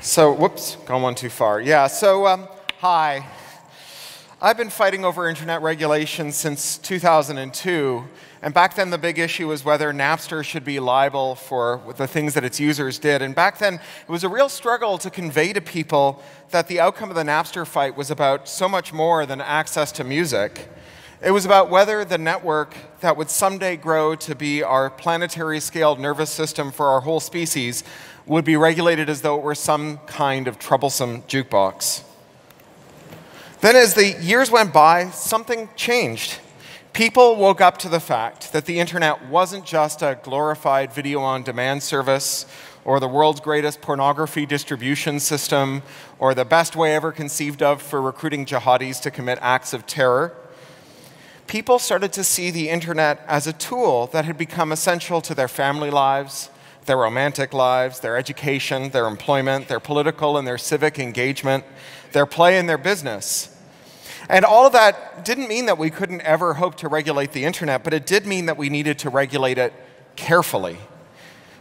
So, whoops, gone one too far. Yeah, so, um, hi. I've been fighting over internet regulation since 2002, and back then the big issue was whether Napster should be liable for the things that its users did. And back then, it was a real struggle to convey to people that the outcome of the Napster fight was about so much more than access to music. It was about whether the network that would someday grow to be our planetary scaled nervous system for our whole species would be regulated as though it were some kind of troublesome jukebox. Then, as the years went by, something changed. People woke up to the fact that the internet wasn't just a glorified video on demand service or the world's greatest pornography distribution system or the best way ever conceived of for recruiting jihadis to commit acts of terror. People started to see the internet as a tool that had become essential to their family lives, their romantic lives, their education, their employment, their political and their civic engagement, their play and their business. And all of that didn't mean that we couldn't ever hope to regulate the internet, but it did mean that we needed to regulate it carefully,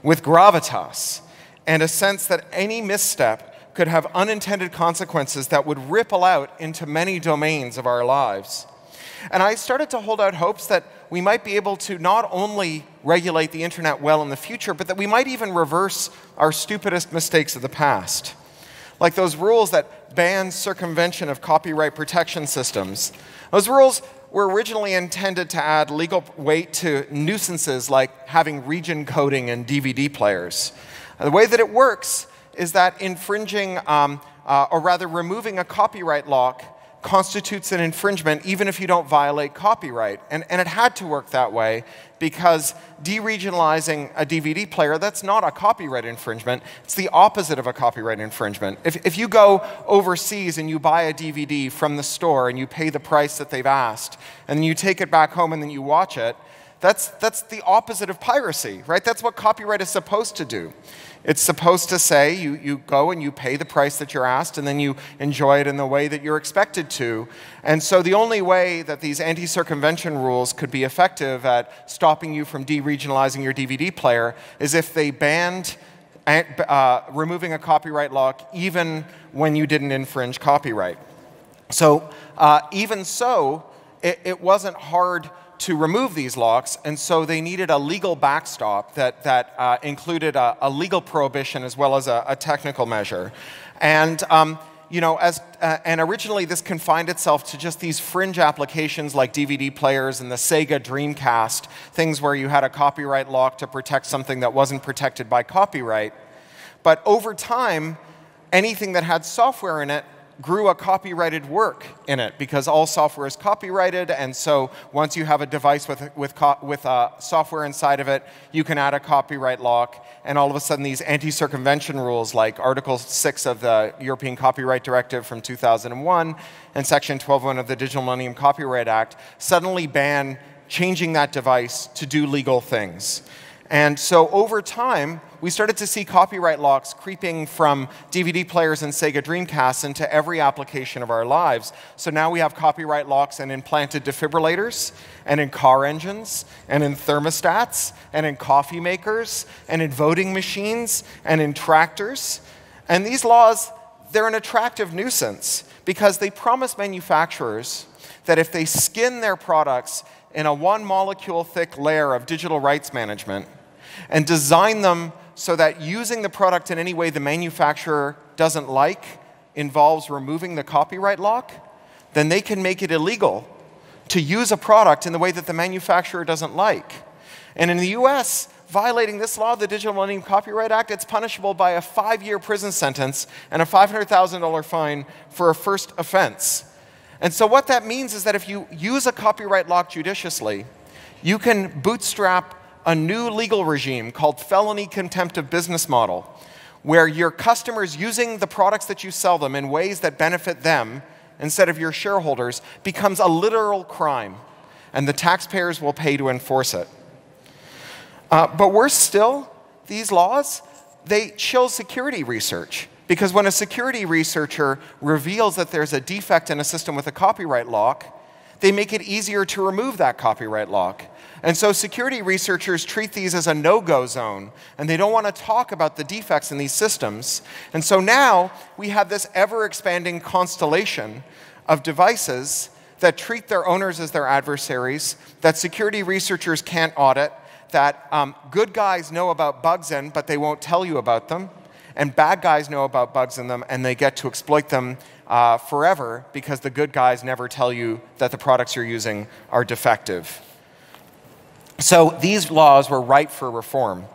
with gravitas, and a sense that any misstep could have unintended consequences that would ripple out into many domains of our lives. And I started to hold out hopes that we might be able to not only regulate the internet well in the future, but that we might even reverse our stupidest mistakes of the past. Like those rules that ban circumvention of copyright protection systems. Those rules were originally intended to add legal weight to nuisances like having region coding in DVD players. The way that it works is that infringing, um, uh, or rather removing a copyright lock constitutes an infringement even if you don't violate copyright. And, and it had to work that way because deregionalizing a DVD player, that's not a copyright infringement. It's the opposite of a copyright infringement. If, if you go overseas and you buy a DVD from the store and you pay the price that they've asked, and you take it back home and then you watch it, that's, that's the opposite of piracy, right? That's what copyright is supposed to do. It's supposed to say you, you go and you pay the price that you're asked, and then you enjoy it in the way that you're expected to. And so the only way that these anti circumvention rules could be effective at stopping you from deregionalizing your DVD player is if they banned uh, removing a copyright lock even when you didn't infringe copyright. So, uh, even so, it, it wasn't hard to remove these locks, and so they needed a legal backstop that, that uh, included a, a, legal prohibition as well as a, a technical measure. And, um, you know, as, uh, and originally this confined itself to just these fringe applications like DVD players and the Sega Dreamcast, things where you had a copyright lock to protect something that wasn't protected by copyright. But over time, anything that had software in it grew a copyrighted work in it because all software is copyrighted. And so once you have a device with, with, with uh, software inside of it, you can add a copyright lock. And all of a sudden, these anti circumvention rules, like Article 6 of the European Copyright Directive from 2001 and Section 12.1 of the Digital Millennium Copyright Act, suddenly ban changing that device to do legal things. And so over time, we started to see copyright locks creeping from DVD players and Sega Dreamcasts into every application of our lives. So now we have copyright locks in implanted defibrillators, and in car engines, and in thermostats, and in coffee makers, and in voting machines, and in tractors. And these laws, they're an attractive nuisance because they promise manufacturers that if they skin their products in a one molecule thick layer of digital rights management and design them so that using the product in any way the manufacturer doesn't like involves removing the copyright lock, then they can make it illegal to use a product in the way that the manufacturer doesn't like. And in the US, violating this law, the Digital Millennium Copyright Act, it's punishable by a five year prison sentence and a $500,000 fine for a first offense. And so, what that means is that if you use a copyright lock judiciously, you can bootstrap a new legal regime called felony contempt of business model, where your customers using the products that you sell them in ways that benefit them instead of your shareholders becomes a literal crime, and the taxpayers will pay to enforce it. Uh, but worse still, these laws, they chill security research. Because when a security researcher reveals that there's a defect in a system with a copyright lock, they make it easier to remove that copyright lock. And so security researchers treat these as a no-go zone, and they don't want to talk about the defects in these systems. And so now we have this ever-expanding constellation of devices that treat their owners as their adversaries, that security researchers can't audit, that um, good guys know about bugs in, but they won't tell you about them, and bad guys know about bugs in them, and they get to exploit them uh, forever because the good guys never tell you that the products you're using are defective. So these laws were ripe for reform.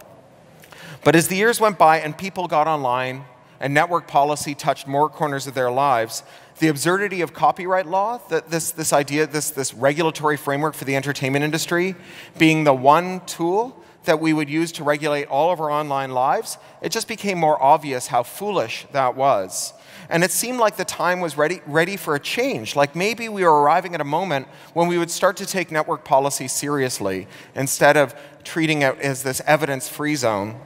But as the years went by and people got online and network policy touched more corners of their lives, the absurdity of copyright law, this, this idea, this, this regulatory framework for the entertainment industry being the one tool that we would use to regulate all of our online lives, it just became more obvious how foolish that was. And it seemed like the time was ready, ready for a change. Like maybe we were arriving at a moment when we would start to take network policy seriously instead of treating it as this evidence free zone.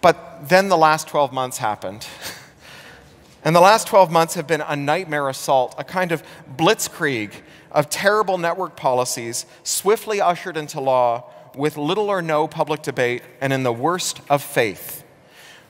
But then the last 12 months happened. and the last 12 months have been a nightmare assault, a kind of blitzkrieg of terrible network policies swiftly ushered into law with little or no public debate and in the worst of faith.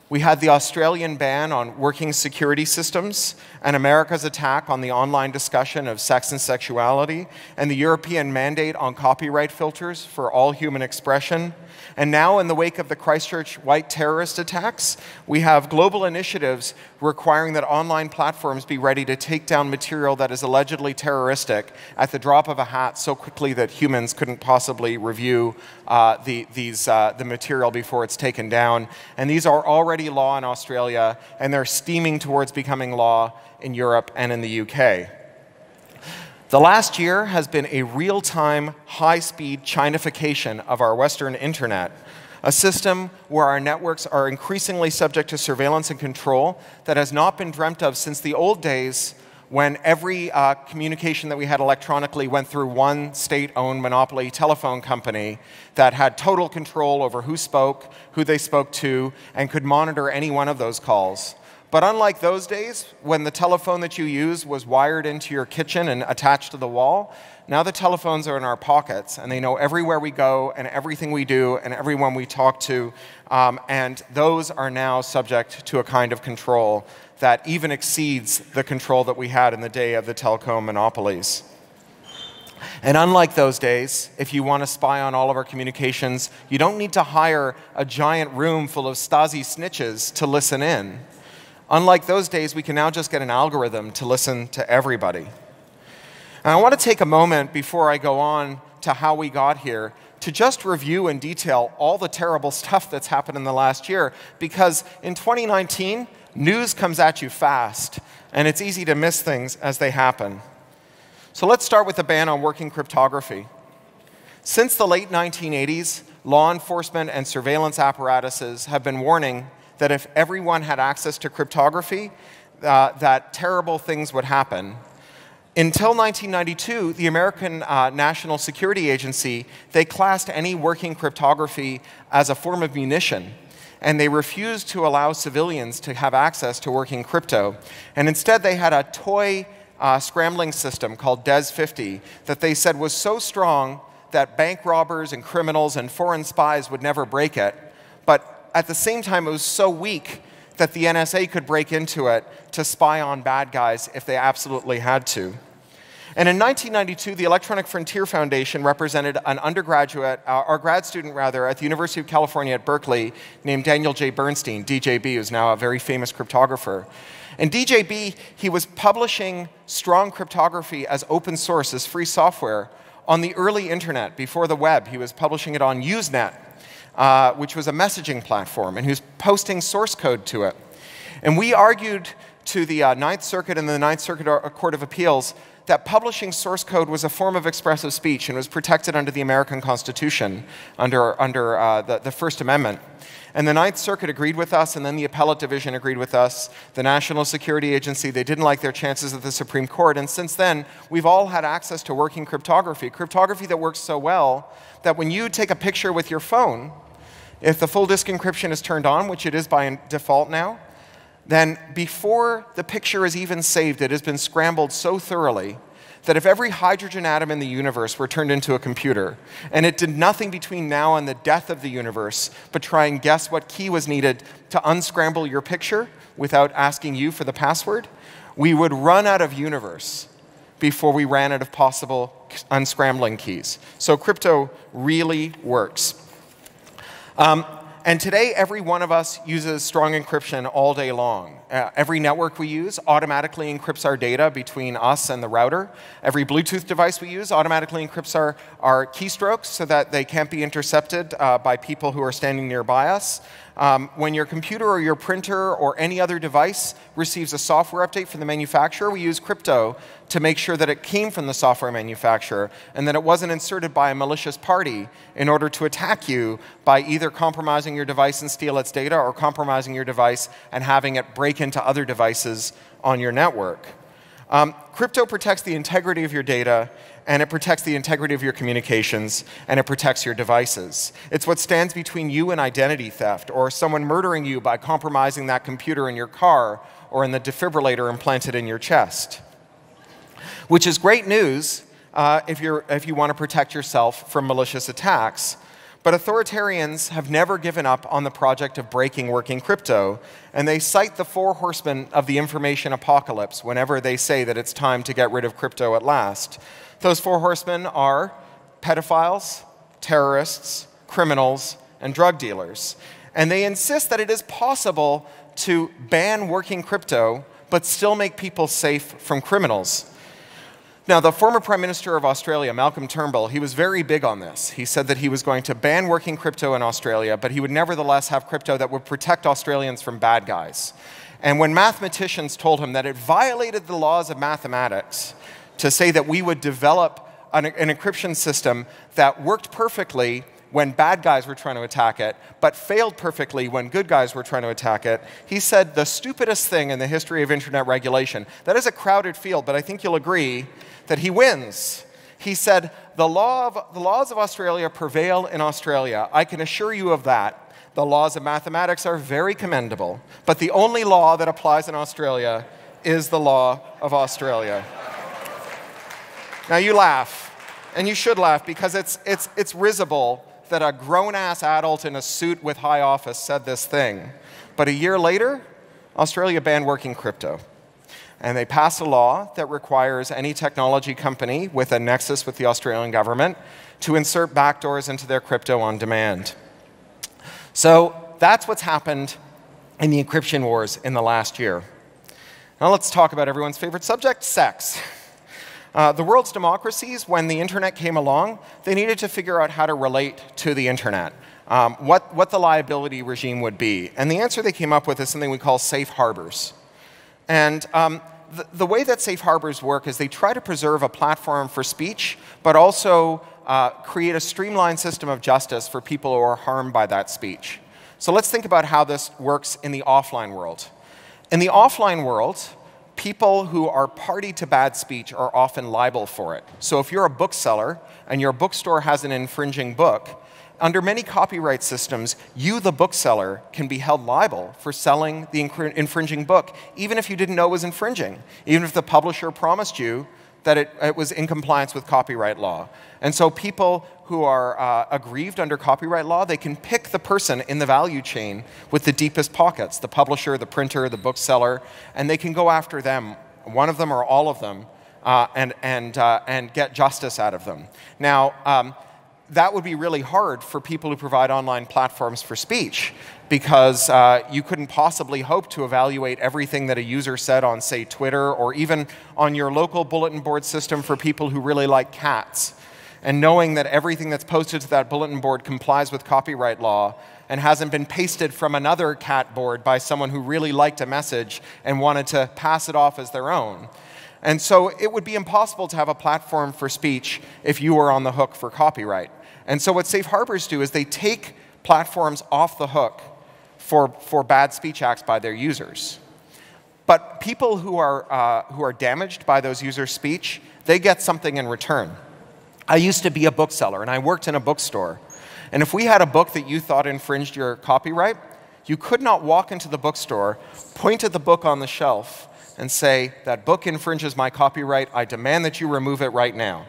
We had the Australian ban on working security systems, and America's attack on the online discussion of sex and sexuality, and the European mandate on copyright filters for all human expression, and now, in the wake of the Christchurch white terrorist attacks, we have global initiatives requiring that online platforms be ready to take down material that is allegedly terroristic at the drop of a hat so quickly that humans couldn't possibly review uh, the, these, uh, the material before it's taken down. And these are already law in Australia, and they're steaming towards becoming law in Europe and in the UK. The last year has been a real time, high speed Chinification of our Western internet, a system where our networks are increasingly subject to surveillance and control that has not been dreamt of since the old days when every uh, communication that we had electronically went through one state owned monopoly telephone company that had total control over who spoke, who they spoke to, and could monitor any one of those calls. But unlike those days, when the telephone that you used was wired into your kitchen and attached to the wall, now the telephones are in our pockets and they know everywhere we go and everything we do and everyone we talk to. Um, and those are now subject to a kind of control that even exceeds the control that we had in the day of the telecom monopolies. And unlike those days, if you want to spy on all of our communications, you don't need to hire a giant room full of Stasi snitches to listen in. Unlike those days, we can now just get an algorithm to listen to everybody. And I want to take a moment before I go on to how we got here to just review in detail all the terrible stuff that's happened in the last year because in 2019, news comes at you fast and it's easy to miss things as they happen. So let's start with the ban on working cryptography. Since the late 1980s, law enforcement and surveillance apparatuses have been warning that if everyone had access to cryptography, uh, that terrible things would happen. Until 1992, the American uh, National Security Agency, they classed any working cryptography as a form of munition and they refused to allow civilians to have access to working crypto. And instead, they had a toy uh, scrambling system called DES 50 that they said was so strong that bank robbers and criminals and foreign spies would never break it. But at the same time, it was so weak that the NSA could break into it to spy on bad guys if they absolutely had to. And in 1992, the Electronic Frontier Foundation represented an undergraduate, uh, or grad student rather, at the University of California at Berkeley named Daniel J. Bernstein, DJB, who's now a very famous cryptographer. And DJB, he was publishing strong cryptography as open source, as free software on the early internet before the web. He was publishing it on Usenet, uh, which was a messaging platform, and who's posting source code to it. And we argued to the uh, Ninth Circuit and the Ninth Circuit Court of Appeals that publishing source code was a form of expressive speech and was protected under the American Constitution, under, under uh, the, the First Amendment. And the Ninth Circuit agreed with us, and then the Appellate Division agreed with us. The National Security Agency, they didn't like their chances at the Supreme Court. And since then, we've all had access to working cryptography. Cryptography that works so well that when you take a picture with your phone, if the full disk encryption is turned on, which it is by default now, then before the picture is even saved, it has been scrambled so thoroughly that if every hydrogen atom in the universe were turned into a computer, and it did nothing between now and the death of the universe but try and guess what key was needed to unscramble your picture without asking you for the password, we would run out of universe before we ran out of possible unscrambling keys. So crypto really works. Um, and today, every one of us uses strong encryption all day long. Uh, every network we use automatically encrypts our data between us and the router. Every Bluetooth device we use automatically encrypts our, our keystrokes so that they can't be intercepted uh, by people who are standing nearby us. Um, when your computer or your printer or any other device receives a software update from the manufacturer, we use crypto to make sure that it came from the software manufacturer and that it wasn't inserted by a malicious party in order to attack you by either compromising your device and steal its data or compromising your device and having it break into other devices on your network. Um, crypto protects the integrity of your data and it protects the integrity of your communications, and it protects your devices. It's what stands between you and identity theft, or someone murdering you by compromising that computer in your car or in the defibrillator implanted in your chest. Which is great news uh, if, if you want to protect yourself from malicious attacks. But authoritarians have never given up on the project of breaking working crypto, and they cite the four horsemen of the information apocalypse whenever they say that it's time to get rid of crypto at last. Those four horsemen are pedophiles, terrorists, criminals, and drug dealers. And they insist that it is possible to ban working crypto but still make people safe from criminals. Now, the former Prime Minister of Australia, Malcolm Turnbull, he was very big on this. He said that he was going to ban working crypto in Australia, but he would nevertheless have crypto that would protect Australians from bad guys. And when mathematicians told him that it violated the laws of mathematics to say that we would develop an, an, encryption system that worked perfectly when bad guys were trying to attack it, but failed perfectly when good guys were trying to attack it. He said the stupidest thing in the history of internet regulation. That is a crowded field, but I think you'll agree that he wins. He said, the, law of, the laws of Australia prevail in Australia. I can assure you of that. The laws of mathematics are very commendable, but the only law that applies in Australia is the law of Australia. Now you laugh, and you should laugh because it's, it's, it's risible that a grown ass adult in a suit with high office said this thing. But a year later, Australia banned working crypto. And they passed a law that requires any technology company with a nexus with the Australian government to insert backdoors into their crypto on demand. So that's what's happened in the encryption wars in the last year. Now let's talk about everyone's favorite subject sex. Uh, the world's democracies, when the internet came along, they needed to figure out how to relate to the internet, um, what, what the liability regime would be. And the answer they came up with is something we call safe harbors. And um, the, the, way that safe harbors work is they try to preserve a platform for speech, but also uh, create a streamlined system of justice for people who are harmed by that speech. So let's think about how this works in the offline world. In the offline world, people who are party to bad speech are often liable for it. So if you're a bookseller and your bookstore has an infringing book, under many copyright systems, you, the bookseller, can be held liable for selling the infringing book, even if you didn't know it was infringing, even if the publisher promised you that it, it was in compliance with copyright law. And so people who are uh, aggrieved under copyright law, they can pick the person in the value chain with the deepest pockets, the publisher, the printer, the bookseller, and they can go after them, one of them or all of them, uh, and, and, uh, and get justice out of them. Now, um, that would be really hard for people who provide online platforms for speech because uh, you couldn't possibly hope to evaluate everything that a user said on, say, Twitter or even on your local bulletin board system for people who really like cats and knowing that everything that's posted to that bulletin board complies with copyright law and hasn't been pasted from another cat board by someone who really liked a message and wanted to pass it off as their own. And so it would be impossible to have a platform for speech if you were on the hook for copyright. And so what safe harbors do is they take platforms off the hook for, for bad speech acts by their users. But people who are, uh, who are damaged by those users' speech, they get something in return. I used to be a bookseller and I worked in a bookstore. And if we had a book that you thought infringed your copyright, you could not walk into the bookstore, point at the book on the shelf, and say, That book infringes my copyright. I demand that you remove it right now.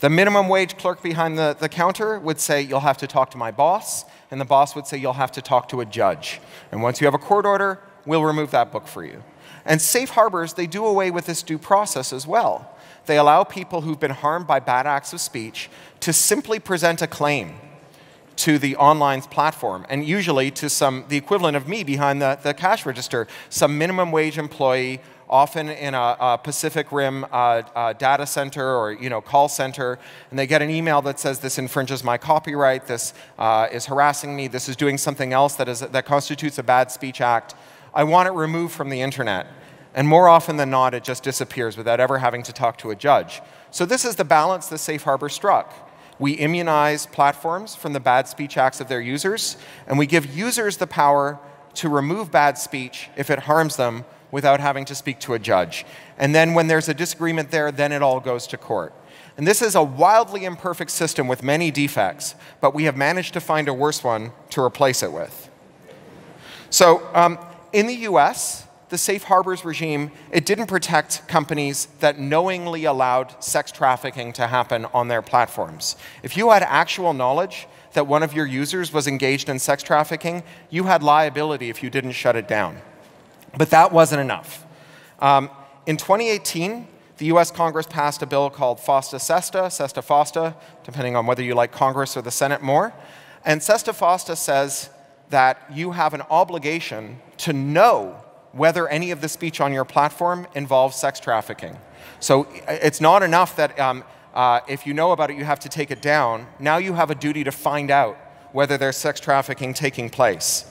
The minimum wage clerk behind the, the counter would say, You'll have to talk to my boss. And the boss would say, You'll have to talk to a judge. And once you have a court order, we'll remove that book for you. And safe harbors, they do away with this due process as well. They allow people who've been harmed by bad acts of speech to simply present a claim to the online platform, and usually to some, the equivalent of me behind the, the cash register, some minimum wage employee, often in a, a Pacific Rim uh, uh, data center or you know, call center, and they get an email that says, this infringes my copyright, this uh, is harassing me, this is doing something else that, is, that constitutes a bad speech act. I want it removed from the internet. And more often than not, it just disappears without ever having to talk to a judge. So this is the balance the safe harbor struck. We immunize platforms from the bad speech acts of their users, and we give users the power to remove bad speech if it harms them without having to speak to a judge. And then when there's a disagreement there, then it all goes to court. And this is a wildly imperfect system with many defects, but we have managed to find a worse one to replace it with. So um, in the US, the safe harbors regime, it didn't protect companies that knowingly allowed sex trafficking to happen on their platforms. If you had actual knowledge that one of your users was engaged in sex trafficking, you had liability if you didn't shut it down. But that wasn't enough. Um, in 2018, the US Congress passed a bill called FOSTA SESTA, SESTA FOSTA, depending on whether you like Congress or the Senate more. And SESTA FOSTA says that you have an obligation to know whether any of the speech on your platform involves sex trafficking. So it's not enough that um, uh, if you know about it, you have to take it down. Now you have a duty to find out whether there's sex trafficking taking place.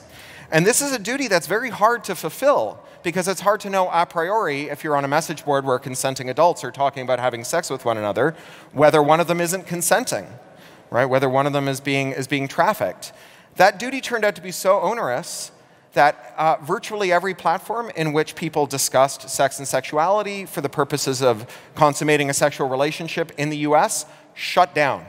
And this is a duty that's very hard to fulfill because it's hard to know a priori if you're on a message board where consenting adults are talking about having sex with one another, whether one of them isn't consenting, right? Whether one of them is being, is being trafficked. That duty turned out to be so onerous that uh, virtually every platform in which people discussed sex and sexuality for the purposes of consummating a sexual relationship in the US shut down.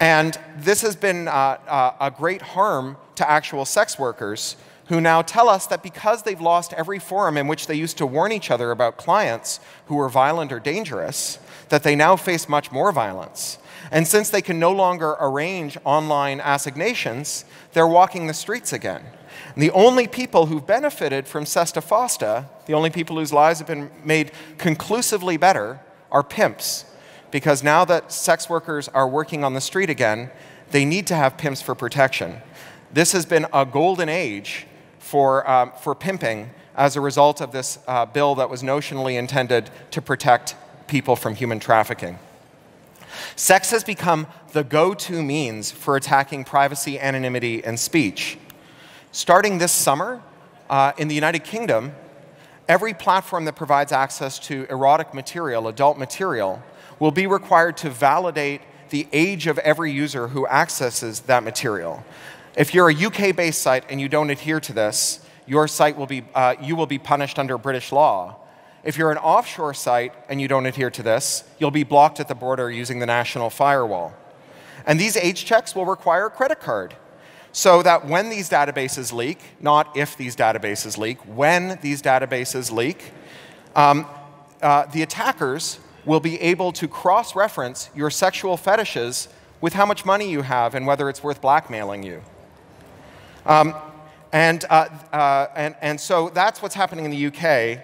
And this has been uh, uh, a great harm to actual sex workers who now tell us that because they've lost every forum in which they used to warn each other about clients who were violent or dangerous, that they now face much more violence. And since they can no longer arrange online assignations, they're walking the streets again. And the only people who've benefited from Sesta Fosta, the only people whose lives have been made conclusively better, are pimps. Because now that sex workers are working on the street again, they need to have pimps for protection. This has been a golden age for, um, for pimping as a result of this uh, bill that was notionally intended to protect people from human trafficking. Sex has become the go to means for attacking privacy, anonymity, and speech. Starting this summer, uh, in the United Kingdom, every platform that provides access to erotic material, adult material, will be required to validate the age of every user who accesses that material. If you're a UK based site and you don't adhere to this, your site will be, uh, you will be punished under British law. If you're an offshore site and you don't adhere to this, you'll be blocked at the border using the national firewall. And these age checks will require a credit card so that when these databases leak, not if these databases leak, when these databases leak, um, uh, the attackers will be able to cross reference your sexual fetishes with how much money you have and whether it's worth blackmailing you. Um, and, uh, uh, and, and so that's what's happening in the UK.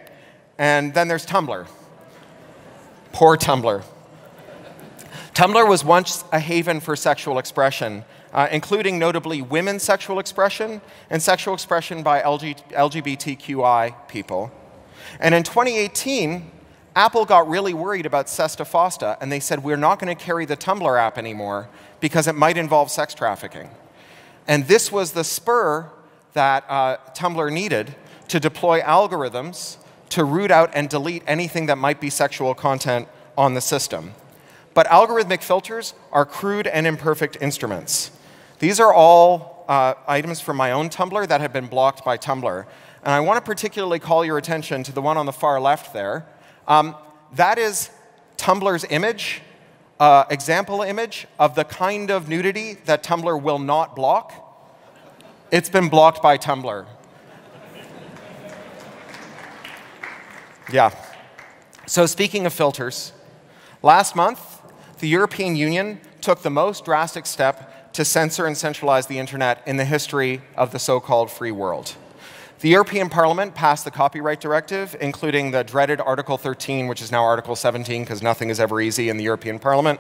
And then there's Tumblr. Poor Tumblr. Tumblr was once a haven for sexual expression uh, including notably women's sexual expression and sexual expression by LG LGBTQI people. And in 2018, Apple got really worried about Sesta Fosta, and they said, We're not going to carry the Tumblr app anymore because it might involve sex trafficking. And this was the spur that uh, Tumblr needed to deploy algorithms to root out and delete anything that might be sexual content on the system. But algorithmic filters are crude and imperfect instruments. These are all uh, items from my own Tumblr that have been blocked by Tumblr. And I want to particularly call your attention to the one on the far left there. Um, that is Tumblr's image, uh, example image of the kind of nudity that Tumblr will not block. It's been blocked by Tumblr. Yeah. So, speaking of filters, last month, the European Union took the most drastic step to censor and centralize the internet in the history of the so called free world. The European Parliament passed the Copyright Directive, including the dreaded Article 13, which is now Article 17, because nothing is ever easy in the European Parliament.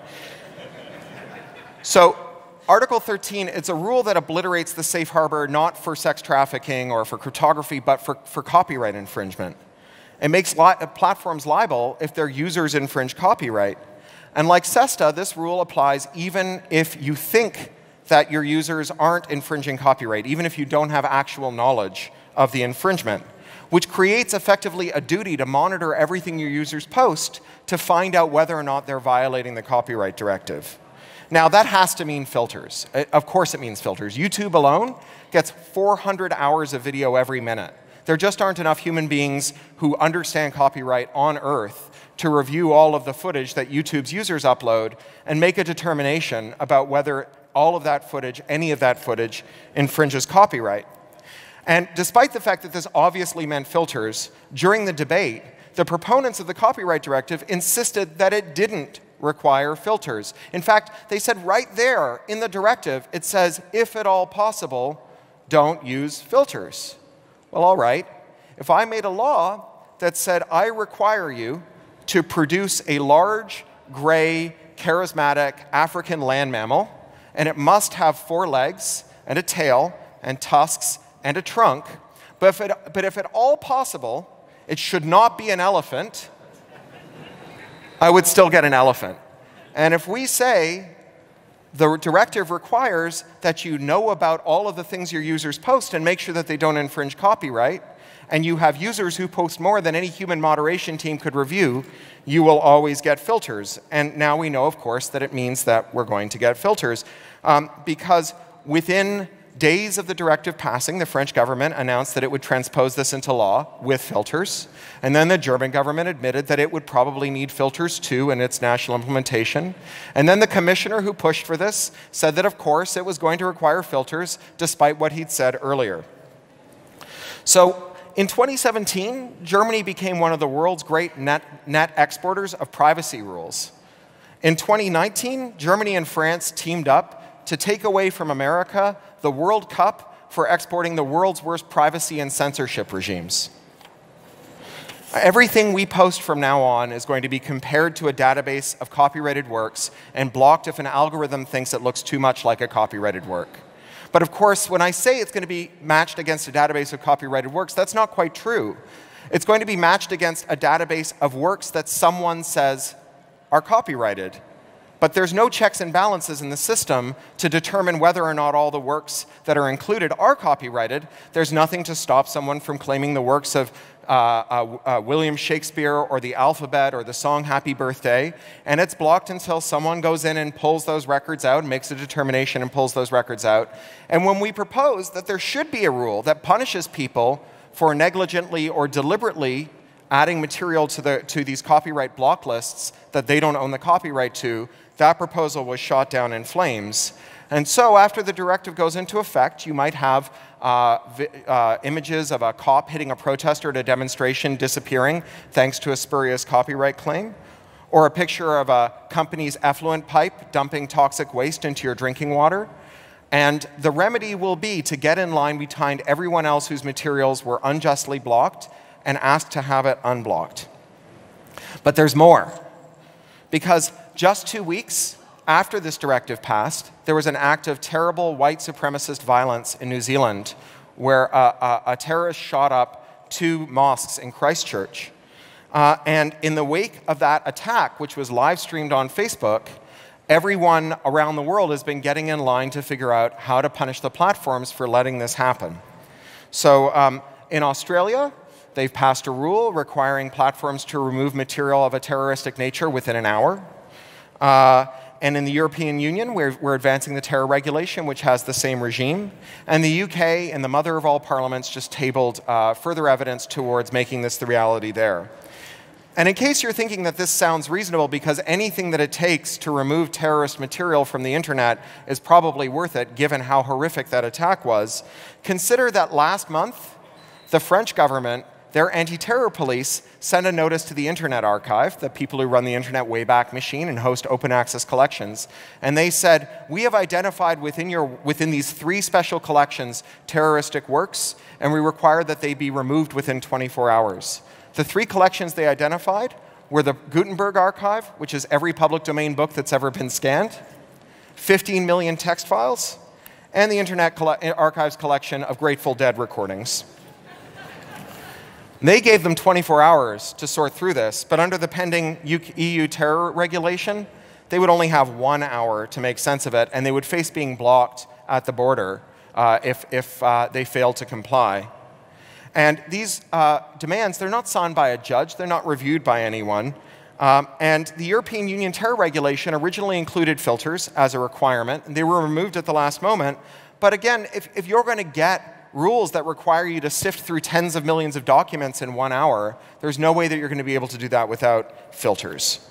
so, Article 13, it's a rule that obliterates the safe harbor not for sex trafficking or for cryptography, but for, for copyright infringement. It makes li platforms liable if their users infringe copyright. And like SESTA, this rule applies even if you think that your users aren't infringing copyright, even if you don't have actual knowledge of the infringement, which creates effectively a duty to monitor everything your users post to find out whether or not they're violating the copyright directive. Now, that has to mean filters. Uh, of course, it means filters. YouTube alone gets 400 hours of video every minute. There just aren't enough human beings who understand copyright on Earth to review all of the footage that YouTube's users upload and make a determination about whether all of that footage, any of that footage, infringes copyright. And despite the fact that this obviously meant filters, during the debate, the proponents of the copyright directive insisted that it didn't require filters. In fact, they said right there in the directive, it says, if at all possible, don't use filters. Well, all right. If I made a law that said I require you to produce a large, gray, charismatic African land mammal, and it must have four legs and a tail and tusks and a trunk, but if, it, but if at all possible, it should not be an elephant, I would still get an elephant. And if we say the directive requires that you know about all of the things your users post and make sure that they don't infringe copyright, and you have users who post more than any human moderation team could review, you will always get filters. And now we know, of course, that it means that we're going to get filters um, because within days of the directive passing, the French government announced that it would transpose this into law with filters. And then the German government admitted that it would probably need filters too in its national implementation. And then the commissioner who pushed for this said that, of course, it was going to require filters, despite what he'd said earlier. So in 2017, Germany became one of the world's great net, net exporters of privacy rules. In 2019, Germany and France teamed up to take away from America the World Cup for exporting the world's worst privacy and censorship regimes. Everything we post from now on is going to be compared to a database of copyrighted works and blocked if an algorithm thinks it looks too much like a copyrighted work. But of course, when I say it's going to be matched against a database of copyrighted works, that's not quite true. It's going to be matched against a database of works that someone says are copyrighted. But there's no checks and balances in the system to determine whether or not all the works that are included are copyrighted. There's nothing to stop someone from claiming the works of uh, uh, uh, William Shakespeare or the alphabet or the song Happy Birthday, and it's blocked until someone goes in and pulls those records out, makes a determination and pulls those records out. And when we propose that there should be a rule that punishes people for negligently or deliberately adding material to, the, to these copyright block lists that they don't own the copyright to, that proposal was shot down in flames. And so, after the directive goes into effect, you might have uh, uh, images of a cop hitting a protester at a demonstration disappearing thanks to a spurious copyright claim, or a picture of a company's effluent pipe dumping toxic waste into your drinking water. And the remedy will be to get in line behind everyone else whose materials were unjustly blocked and ask to have it unblocked. But there's more. Because just two weeks after this directive passed, there was an act of terrible white supremacist violence in New Zealand where a, a, a terrorist shot up two mosques in Christchurch. Uh, and in the wake of that attack, which was live streamed on Facebook, everyone around the world has been getting in line to figure out how to punish the platforms for letting this happen. So um, in Australia, They've passed a rule requiring platforms to remove material of a terroristic nature within an hour. Uh, and in the European Union, we're, we're, advancing the terror regulation, which has the same regime. And the UK, and the mother of all parliaments, just tabled uh, further evidence towards making this the reality there. And in case you're thinking that this sounds reasonable because anything that it takes to remove terrorist material from the internet is probably worth it, given how horrific that attack was, consider that last month, the French government their anti-terror police sent a notice to the Internet Archive, the people who run the Internet Wayback Machine and host open access collections, and they said, we have identified within, your, within these three special collections terroristic works, and we require that they be removed within 24 hours. The three collections they identified were the Gutenberg Archive, which is every public domain book that's ever been scanned, 15 million text files, and the Internet Archive's collection of Grateful Dead recordings. They gave them 24 hours to sort through this, but under the pending EU terror regulation, they would only have one hour to make sense of it, and they would face being blocked at the border uh, if, if uh, they failed to comply. And these uh, demands, they're not signed by a judge, they're not reviewed by anyone. Um, and the European Union terror regulation originally included filters as a requirement, and they were removed at the last moment. But again, if, if you're going to get rules that require you to sift through tens of millions of documents in one hour, there's no way that you're going to be able to do that without filters.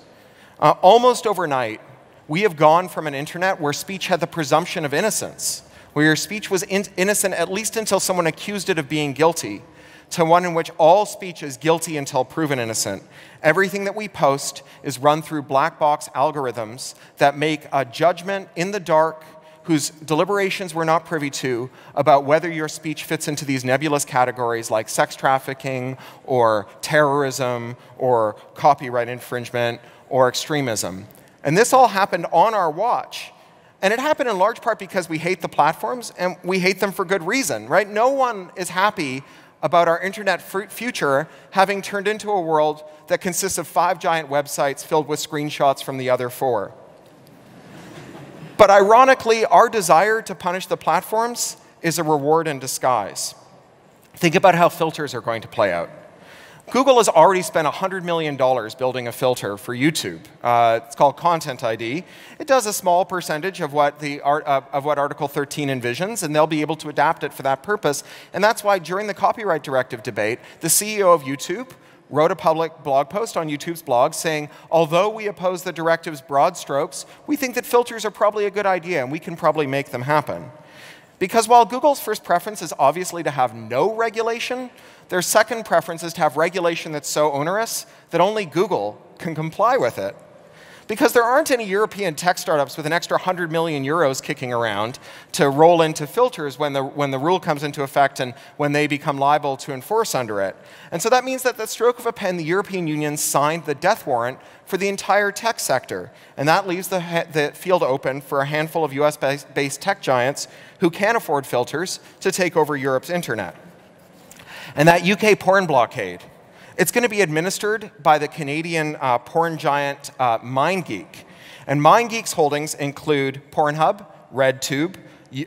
Uh, almost overnight, we have gone from an internet where speech had the presumption of innocence, where your speech was in innocent at least until someone accused it of being guilty, to one in which all speech is guilty until proven innocent. Everything that we post is run through black box algorithms that make a judgment in the dark whose deliberations we're not privy to about whether your speech fits into these nebulous categories like sex trafficking or terrorism or copyright infringement or extremism. And this all happened on our watch. And it happened in large part because we hate the platforms and we hate them for good reason, right? No one is happy about our internet future having turned into a world that consists of five giant websites filled with screenshots from the other four. But ironically, our desire to punish the platforms is a reward in disguise. Think about how filters are going to play out. Google has already spent $100 million building a filter for YouTube. Uh, it's called Content ID. It does a small percentage of what, the art, uh, of what Article 13 envisions, and they'll be able to adapt it for that purpose. And that's why during the copyright directive debate, the CEO of YouTube wrote a public blog post on YouTube's blog saying, although we oppose the directive's broad strokes, we think that filters are probably a good idea and we can probably make them happen. Because while Google's first preference is obviously to have no regulation, their second preference is to have regulation that's so onerous that only Google can comply with it because there aren't any European tech startups with an extra 100 million euros kicking around to roll into filters when the, when the rule comes into effect and when they become liable to enforce under it. And so that means that the stroke of a pen, the European Union signed the death warrant for the entire tech sector. And that leaves the, the field open for a handful of US based tech giants who can afford filters to take over Europe's internet. And that UK porn blockade it's going to be administered by the Canadian uh, porn giant uh, MindGeek. And MindGeek's holdings include Pornhub, RedTube,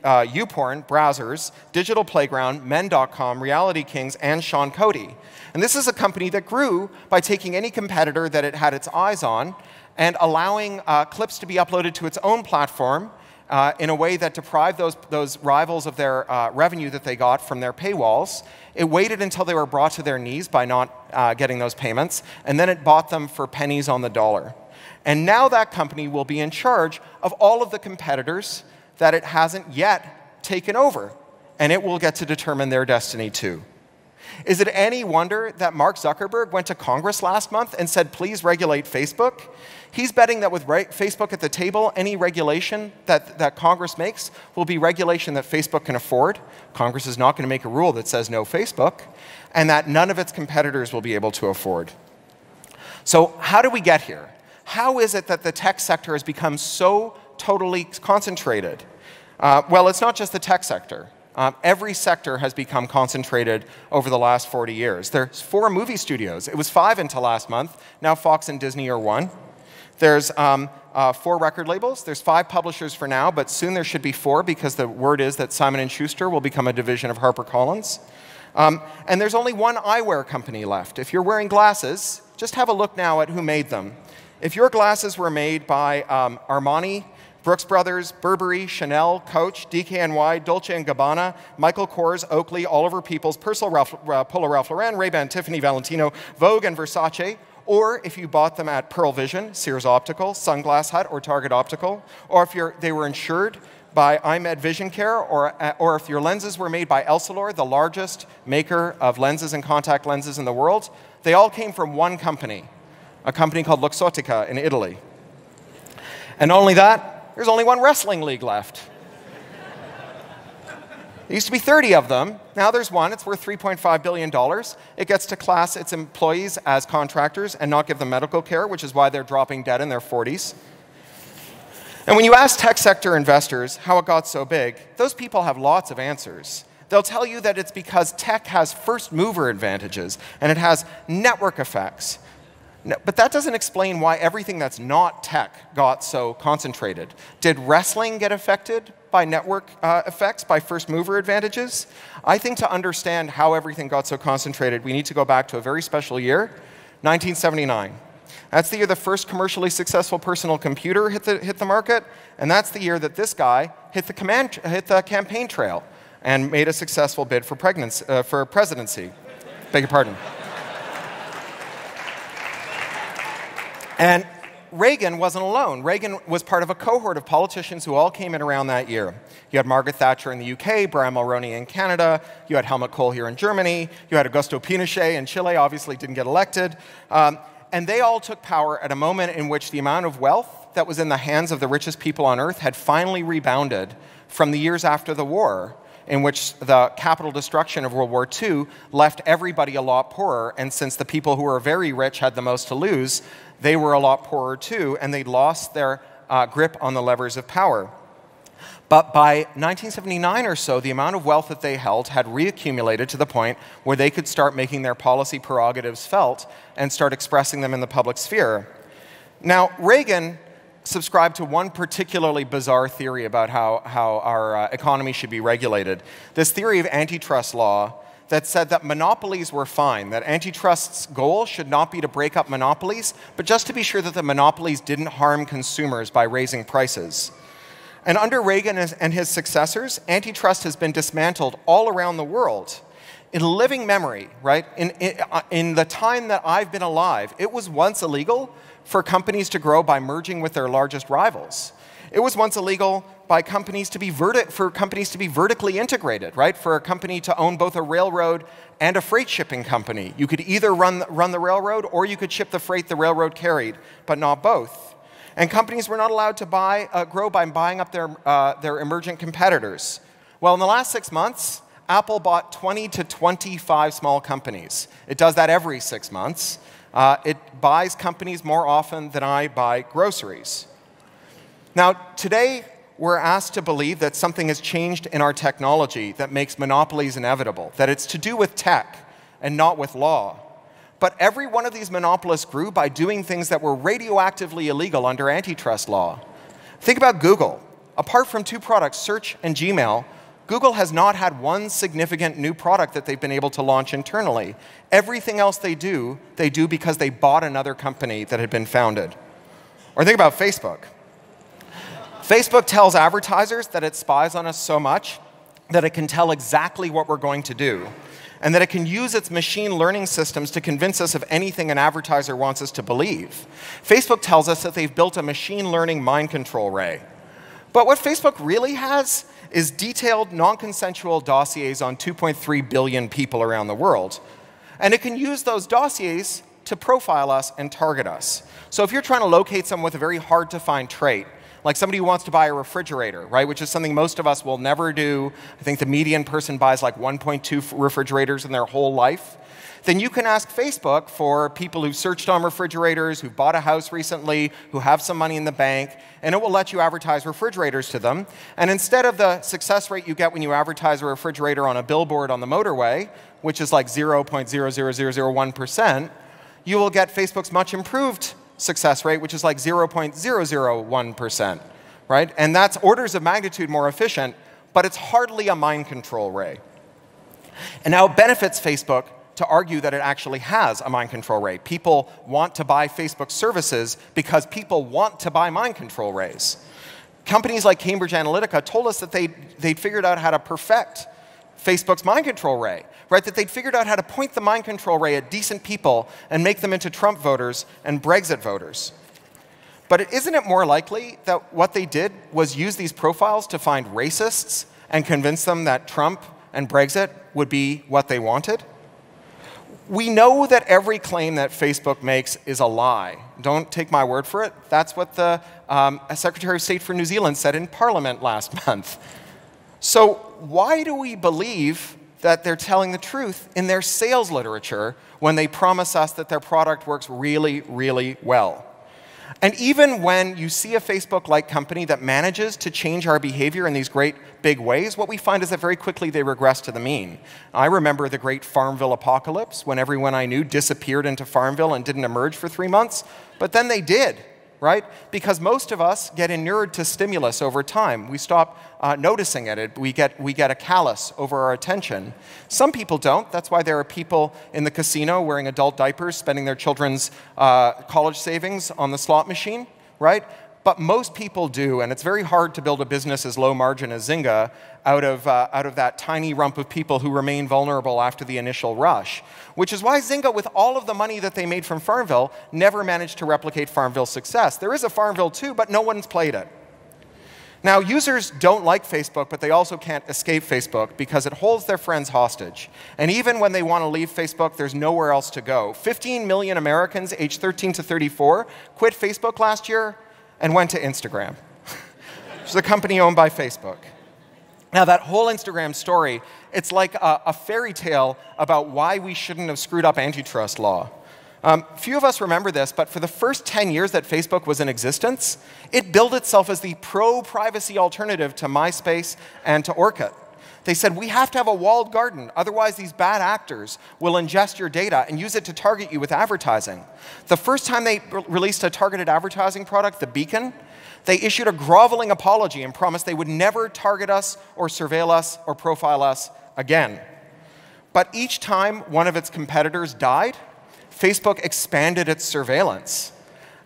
uh, YouPorn, Brazzers, Digital Playground, Men.com, Reality Kings, and Sean Cody. And this is a company that grew by taking any competitor that it had its eyes on and allowing uh, clips to be uploaded to its own platform uh, in a way that deprived those, those rivals of their uh, revenue that they got from their paywalls. It waited until they were brought to their knees by not uh, getting those payments, and then it bought them for pennies on the dollar. And now that company will be in charge of all of the competitors that it hasn't yet taken over, and it will get to determine their destiny too. Is it any wonder that Mark Zuckerberg went to Congress last month and said, please regulate Facebook? He's betting that with Facebook at the table, any regulation that, that Congress makes will be regulation that Facebook can afford. Congress is not going to make a rule that says no Facebook, and that none of its competitors will be able to afford. So, how do we get here? How is it that the tech sector has become so totally concentrated? Uh, well, it's not just the tech sector. Um, every sector has become concentrated over the last 40 years. There's four movie studios. It was five until last month. Now Fox and Disney are one. There's um, uh, four record labels. There's five publishers for now, but soon there should be four because the word is that Simon & Schuster will become a division of HarperCollins. Um, and there's only one eyewear company left. If you're wearing glasses, just have a look now at who made them. If your glasses were made by um, Armani, Brooks Brothers, Burberry, Chanel, Coach, DKNY, Dolce & Gabbana, Michael Kors, Oakley, Oliver Peoples, Persol Ralph, uh, Polo Ralph Lauren, Ray-Ban, Tiffany, Valentino, Vogue, and Versace, or if you bought them at Pearle Vision, Sears Optical, Sunglass Hut, or Target Optical, or if they were insured by EyeMed Vision Care, or, uh, or if your lenses were made by Essilor, the largest maker of lenses and contact lenses in the world, they all came from one company, a company called Luxottica in Italy. And only that, there's only one wrestling league left. There used to be 30 of them. Now there's one. It's worth $3.5 billion. It gets to class its employees as contractors and not give them medical care, which is why they're dropping dead in their 40s. And when you ask tech sector investors how it got so big, those people have lots of answers. They'll tell you that it's because tech has first mover advantages and it has network effects. But that doesn't explain why everything that's not tech got so concentrated. Did wrestling get affected by network uh, effects, by first mover advantages? I think to understand how everything got so concentrated, we need to go back to a very special year, 1979. That's the year the first commercially successful personal computer hit the, hit the market, and that's the year that this guy hit the, command, hit the campaign trail and made a successful bid for, pregnancy, uh, for presidency. Beg your pardon. And Reagan wasn't alone. Reagan was part of a cohort of politicians who all came in around that year. You had Margaret Thatcher in the UK, Brian Mulroney in Canada, you had Helmut Kohl here in Germany, you had Augusto Pinochet in Chile, obviously didn't get elected. Um, and they all took power at a moment in which the amount of wealth that was in the hands of the richest people on earth had finally rebounded from the years after the war, in which the capital destruction of World War II left everybody a lot poorer. And since the people who were very rich had the most to lose, they were a lot poorer too, and they lost their uh, grip on the levers of power. But by 1979 or so, the amount of wealth that they held had reaccumulated to the point where they could start making their policy prerogatives felt and start expressing them in the public sphere. Now, Reagan subscribed to one particularly bizarre theory about how, how our uh, economy should be regulated. This theory of antitrust law that said that monopolies were fine, that antitrust's goal should not be to break up monopolies, but just to be sure that the monopolies didn't harm consumers by raising prices. And under Reagan and his successors, antitrust has been dismantled all around the world. In living memory, right, in, in, uh, in, the time that I've been alive, it was once illegal for companies to grow by merging with their largest rivals. It was once illegal by companies to be for companies to be vertically integrated, right? For a company to own both a railroad and a freight shipping company. You could either run, run the railroad or you could ship the freight the railroad carried, but not both. And companies were not allowed to buy, uh, grow by buying up their, uh, their emergent competitors. Well, in the last six months, Apple bought 20 to 25 small companies. It does that every six months. Uh, it buys companies more often than I buy groceries. Now, today, we're asked to believe that something has changed in our technology that makes monopolies inevitable, that it's to do with tech and not with law. But every one of these monopolists grew by doing things that were radioactively illegal under antitrust law. Think about Google. Apart from two products, Search and Gmail, Google has not had one significant new product that they've been able to launch internally. Everything else they do, they do because they bought another company that had been founded. Or think about Facebook. Facebook tells advertisers that it spies on us so much that it can tell exactly what we're going to do and that it can use its machine learning systems to convince us of anything an advertiser wants us to believe. Facebook tells us that they've built a machine learning mind control ray. But what Facebook really has is detailed non consensual dossiers on 2.3 billion people around the world. And it can use those dossiers to profile us and target us. So if you're trying to locate someone with a very hard to find trait, like somebody who wants to buy a refrigerator, right, which is something most of us will never do. I think the median person buys like 1.2 refrigerators in their whole life. Then you can ask Facebook for people who've searched on refrigerators, who bought a house recently, who have some money in the bank, and it will let you advertise refrigerators to them. And instead of the success rate you get when you advertise a refrigerator on a billboard on the motorway, which is like 0.00001%, you will get Facebook's much improved success rate, which is like 0.001%, right? And that's orders of magnitude more efficient, but it's hardly a mind control ray. And now it benefits Facebook to argue that it actually has a mind control ray. People want to buy Facebook services because people want to buy mind control rays. Companies like Cambridge Analytica told us that they'd, they'd figured out how to perfect Facebook's mind control ray, right? That they'd figured out how to point the mind control ray at decent people and make them into Trump voters and Brexit voters. But isn't it more likely that what they did was use these profiles to find racists and convince them that Trump and Brexit would be what they wanted? We know that every claim that Facebook makes is a lie. Don't take my word for it. That's what the um, Secretary of State for New Zealand said in Parliament last month. So, why do we believe that they're telling the truth in their sales literature when they promise us that their product works really, really well? And even when you see a Facebook like company that manages to change our behavior in these great big ways, what we find is that very quickly they regress to the mean. I remember the great Farmville apocalypse when everyone I knew disappeared into Farmville and didn't emerge for three months, but then they did right? Because most of us get inured to stimulus over time. We stop uh, noticing it. We get, we get a callus over our attention. Some people don't. That's why there are people in the casino wearing adult diapers, spending their children's uh, college savings on the slot machine, right? but most people do, and it's very hard to build a business as low margin as Zynga out of, uh, out of that tiny rump of people who remain vulnerable after the initial rush. Which is why Zynga, with all of the money that they made from Farmville, never managed to replicate Farmville's success. There is a Farmville 2, but no one's played it. Now, users don't like Facebook, but they also can't escape Facebook because it holds their friends hostage. And even when they want to leave Facebook, there's nowhere else to go. 15 million Americans aged 13 to 34 quit Facebook last year and went to Instagram, which is a company owned by Facebook. Now, that whole Instagram story, it's like a, a fairy tale about why we shouldn't have screwed up antitrust law. Um, few of us remember this, but for the first 10 years that Facebook was in existence, it billed itself as the pro privacy alternative to MySpace and to Orkut. They said, we have to have a walled garden, otherwise, these bad actors will ingest your data and use it to target you with advertising. The first time they re released a targeted advertising product, the Beacon, they issued a groveling apology and promised they would never target us or surveil us or profile us again. But each time one of its competitors died, Facebook expanded its surveillance.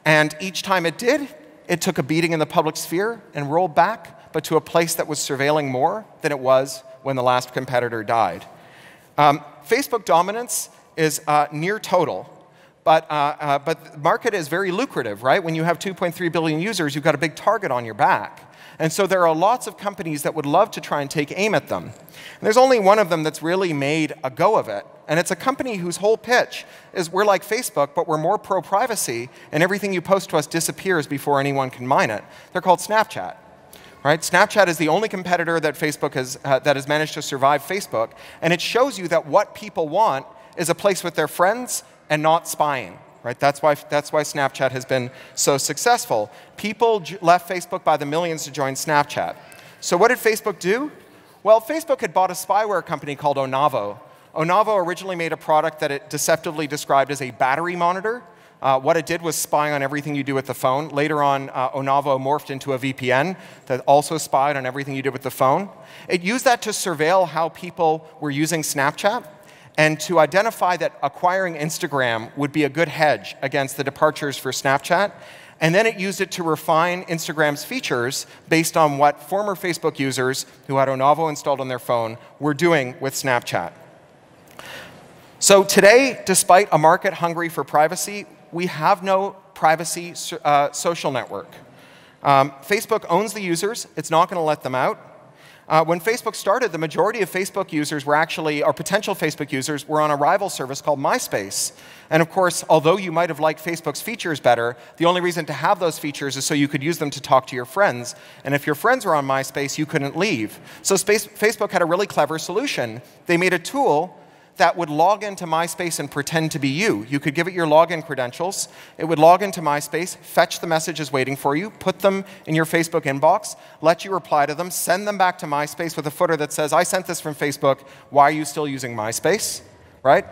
And each time it did, it took a beating in the public sphere and rolled back, but to a place that was surveilling more than it was when the last competitor died. Um, Facebook dominance is uh, near total, but, uh, uh, but the market is very lucrative, right? When you have 2.3 billion users, you've got a big target on your back. And so there are lots of companies that would love to try and take aim at them. And there's only one of them that's really made a go of it. And it's a company whose whole pitch is we're like Facebook, but we're more pro privacy, and everything you post to us disappears before anyone can mine it. They're called Snapchat. Right? Snapchat is the only competitor that Facebook has, uh, that has managed to survive Facebook, and it shows you that what people want is a place with their friends and not spying. Right? That's, why, that's why Snapchat has been so successful. People left Facebook by the millions to join Snapchat. So what did Facebook do? Well, Facebook had bought a spyware company called Onavo. Onavo originally made a product that it deceptively described as a battery monitor, uh, what it did was spy on everything you do with the phone. Later on, uh, Onavo morphed into a VPN that also spied on everything you did with the phone. It used that to surveil how people were using Snapchat and to identify that acquiring Instagram would be a good hedge against the departures for Snapchat. And then it used it to refine Instagram's features based on what former Facebook users who had Onavo installed on their phone were doing with Snapchat. So today, despite a market hungry for privacy, we have no privacy uh, social network. Um, Facebook owns the users, it's not going to let them out. Uh, when Facebook started, the majority of Facebook users were actually, or potential Facebook users, were on a rival service called MySpace. And of course, although you might have liked Facebook's features better, the only reason to have those features is so you could use them to talk to your friends. And if your friends were on MySpace, you couldn't leave. So Space, Facebook had a really clever solution. They made a tool that would log into MySpace and pretend to be you. You could give it your login credentials. It would log into MySpace, fetch the messages waiting for you, put them in your Facebook inbox, let you reply to them, send them back to MySpace with a footer that says, I sent this from Facebook. Why are you still using MySpace? Right?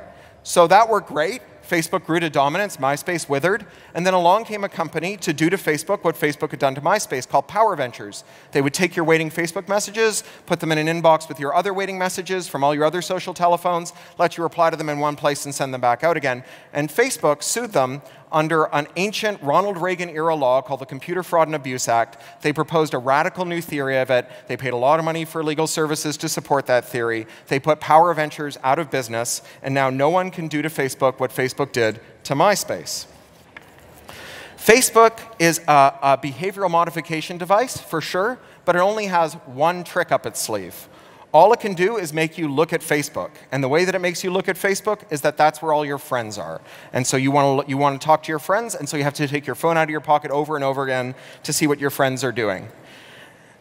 So that worked great. Facebook grew to dominance, MySpace withered, and then along came a company to do to Facebook what Facebook had done to MySpace called Power Ventures. They would take your waiting Facebook messages, put them in an inbox with your other waiting messages from all your other social telephones, let you reply to them in one place and send them back out again. And Facebook sued them under an ancient Ronald Reagan era law called the Computer Fraud and Abuse Act. They proposed a radical new theory of it. They paid a lot of money for legal services to support that theory. They put Power Ventures out of business, and now no one can do to Facebook what Facebook did to MySpace. Facebook is a, a behavioral modification device, for sure, but it only has one trick up its sleeve all it can do is make you look at Facebook. And the way that it makes you look at Facebook is that that's where all your friends are. And so you want to, you want to talk to your friends, and so you have to take your phone out of your pocket over and over again to see what your friends are doing.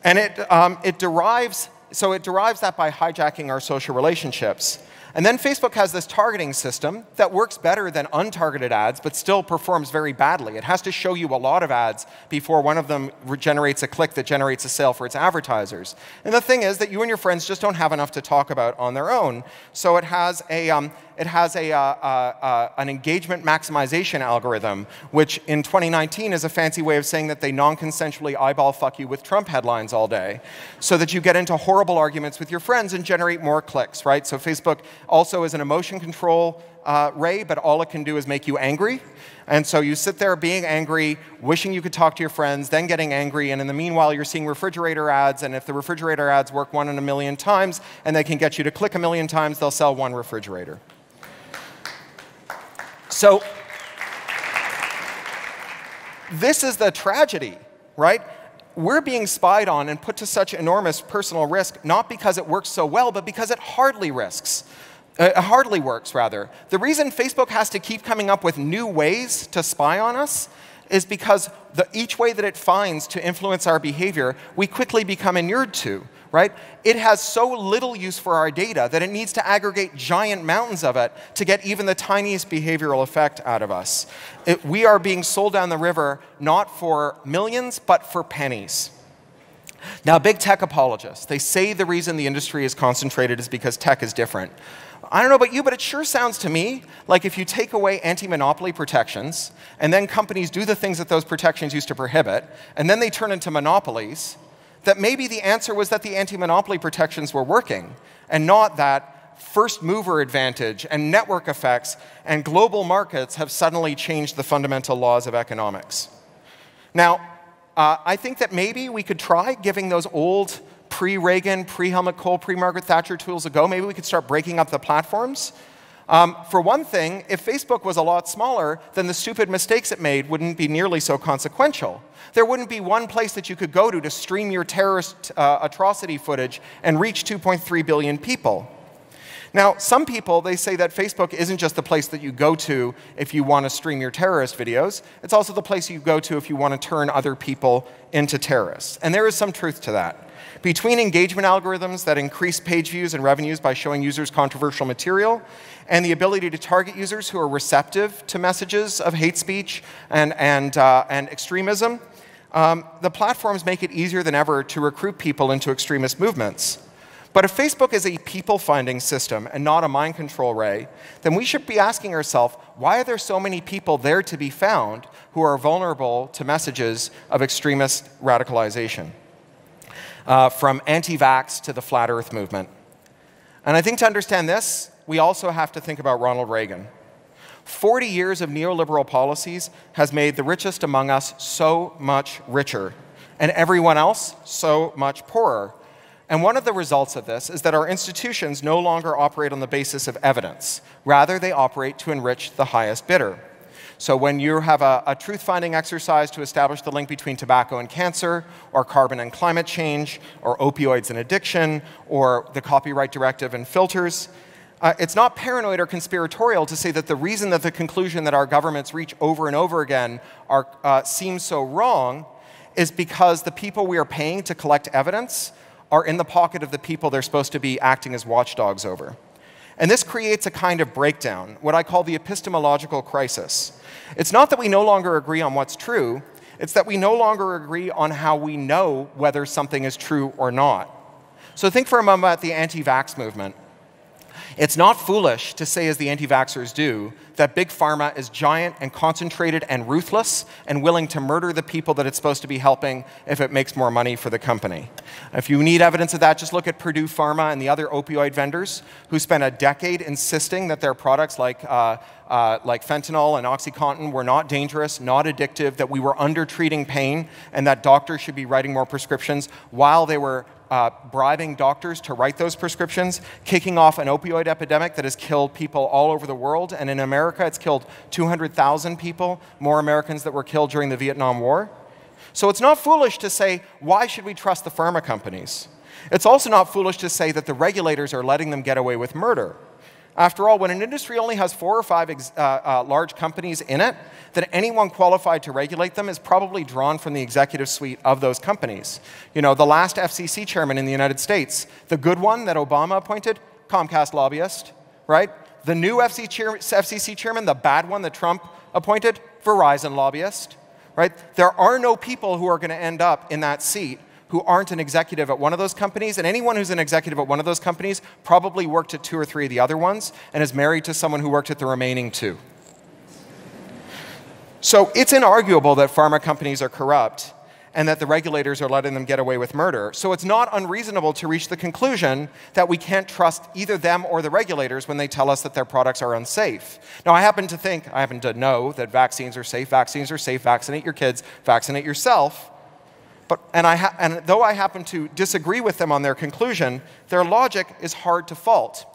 And it, um, it derives, so it derives that by hijacking our social relationships. And then Facebook has this targeting system that works better than untargeted ads, but still performs very badly. It has to show you a lot of ads before one of them generates a click that generates a sale for its advertisers. And the thing is that you and your friends just don't have enough to talk about on their own. So it has a, um, it has a, uh, uh, uh, an engagement maximization algorithm, which in 2019 is a fancy way of saying that they non consensually eyeball fuck you with Trump headlines all day, so that you get into horrible arguments with your friends and generate more clicks, right? So Facebook also is an emotion control uh, ray, but all it can do is make you angry. And so you sit there being angry, wishing you could talk to your friends, then getting angry, and in the meanwhile, you're seeing refrigerator ads. And if the refrigerator ads work one in a million times and they can get you to click a million times, they'll sell one refrigerator. So, this is the tragedy, right? We're being spied on and put to such enormous personal risk, not because it works so well, but because it hardly risks. Uh, it hardly works, rather. The reason Facebook has to keep coming up with new ways to spy on us is because the, each way that it finds to influence our behavior, we quickly become inured to right? It has so little use for our data that it needs to aggregate giant mountains of it to get even the tiniest behavioral effect out of us. It, we are being sold down the river not for millions, but for pennies. Now, big tech apologists, they say the reason the industry is concentrated is because tech is different. I don't know about you, but it sure sounds to me like if you take away anti monopoly protections, and then companies do the things that those protections used to prohibit, and then they turn into monopolies, that maybe the answer was that the anti monopoly protections were working and not that first mover advantage and network effects and global markets have suddenly changed the fundamental laws of economics. Now, uh, I think that maybe we could try giving those old pre Reagan, pre Helmut Kohl, pre Margaret Thatcher tools a go. Maybe we could start breaking up the platforms. Um, for one thing, if Facebook was a lot smaller, then the stupid mistakes it made wouldn't be nearly so consequential there wouldn't be one place that you could go to to stream your terrorist uh, atrocity footage and reach 2.3 billion people. Now, some people, they say that Facebook isn't just the place that you go to if you want to stream your terrorist videos. It's also the place you go to if you want to turn other people into terrorists. And there is some truth to that. Between engagement algorithms that increase page views and revenues by showing users controversial material, and the ability to target users who are receptive to messages of hate speech and, and, uh, and extremism, um, the platforms make it easier than ever to recruit people into extremist movements. But if Facebook is a people finding system and not a mind control ray, then we should be asking ourselves why are there so many people there to be found who are vulnerable to messages of extremist radicalization? Uh, from anti vax to the flat earth movement. And I think to understand this, we also have to think about Ronald Reagan. 40 years of neoliberal policies has made the richest among us so much richer, and everyone else so much poorer. And one of the results of this is that our institutions no longer operate on the basis of evidence. Rather, they operate to enrich the highest bidder. So, when you have a, a truth finding exercise to establish the link between tobacco and cancer, or carbon and climate change, or opioids and addiction, or the copyright directive and filters, uh, it's not paranoid or conspiratorial to say that the reason that the conclusion that our governments reach over and over again are, uh, seems so wrong is because the people we are paying to collect evidence are in the pocket of the people they're supposed to be acting as watchdogs over. And this creates a kind of breakdown, what I call the epistemological crisis. It's not that we no longer agree on what's true, it's that we no longer agree on how we know whether something is true or not. So think for a moment about the anti vax movement. It's not foolish to say, as the anti vaxxers do, that big pharma is giant and concentrated and ruthless and willing to murder the people that it's supposed to be helping if it makes more money for the company. If you need evidence of that, just look at Purdue Pharma and the other opioid vendors who spent a decade insisting that their products like, uh, uh, like fentanyl and OxyContin were not dangerous, not addictive, that we were under treating pain, and that doctors should be writing more prescriptions while they were uh, bribing doctors to write those prescriptions, kicking off an opioid epidemic that has killed people all over the world. And in America, it's killed 200,000 people, more Americans that were killed during the Vietnam War. So it's not foolish to say, why should we trust the pharma companies? It's also not foolish to say that the regulators are letting them get away with murder. After all, when an industry only has four or five uh, uh, large companies in it, then anyone qualified to regulate them is probably drawn from the executive suite of those companies. You know, the last FCC chairman in the United States, the good one that Obama appointed, Comcast lobbyist, right? The new chair FCC chairman, the bad one that Trump appointed, Verizon lobbyist, right? There are no people who are going to end up in that seat who aren't an executive at one of those companies, and anyone who's an executive at one of those companies probably worked at two or three of the other ones and is married to someone who worked at the remaining two. So it's inarguable that pharma companies are corrupt and that the regulators are letting them get away with murder. So it's not unreasonable to reach the conclusion that we can't trust either them or the regulators when they tell us that their products are unsafe. Now, I happen to think, I happen to know that vaccines are safe, vaccines are safe, vaccinate your kids, vaccinate yourself. But, and, I and though I happen to disagree with them on their conclusion, their logic is hard to fault.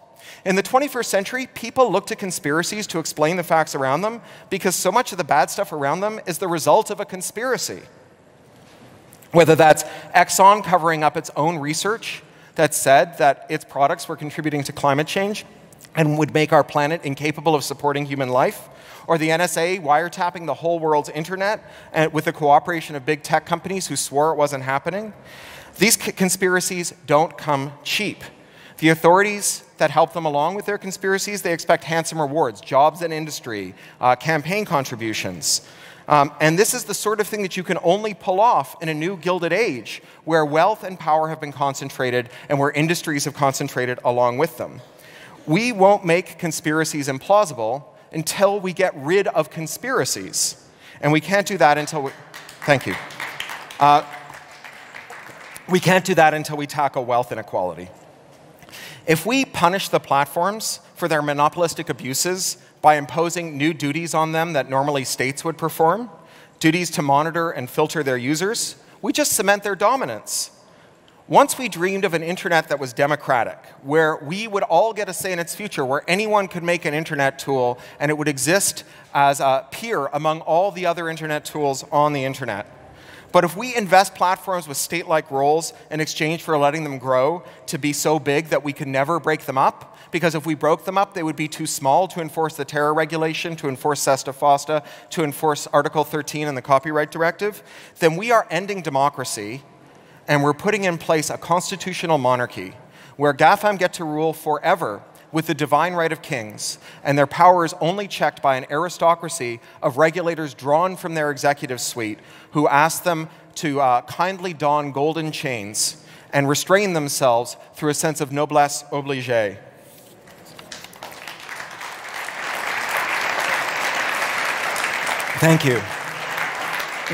In the 21st century, people look to conspiracies to explain the facts around them because so much of the bad stuff around them is the result of a conspiracy. Whether that's Exxon covering up its own research that said that its products were contributing to climate change and would make our planet incapable of supporting human life, or the NSA wiretapping the whole world's internet with the cooperation of big tech companies who swore it wasn't happening. These conspiracies don't come cheap. The authorities that help them along with their conspiracies, they expect handsome rewards, jobs in industry, uh, campaign contributions. Um, and this is the sort of thing that you can only pull off in a new gilded age where wealth and power have been concentrated and where industries have concentrated along with them. We won't make conspiracies implausible until we get rid of conspiracies. And we can't do that until we. Thank you. Uh, we can't do that until we tackle wealth inequality. If we punish the platforms for their monopolistic abuses by imposing new duties on them that normally states would perform, duties to monitor and filter their users, we just cement their dominance. Once we dreamed of an internet that was democratic, where we would all get a say in its future, where anyone could make an internet tool and it would exist as a peer among all the other internet tools on the internet. But if we invest platforms with state like roles in exchange for letting them grow to be so big that we could never break them up, because if we broke them up, they would be too small to enforce the terror regulation, to enforce SESTA FOSTA, to enforce Article 13 in the Copyright Directive, then we are ending democracy and we're putting in place a constitutional monarchy where GAFAM get to rule forever with the divine right of kings, and their power is only checked by an aristocracy of regulators drawn from their executive suite who ask them to uh, kindly don golden chains and restrain themselves through a sense of noblesse oblige. Thank you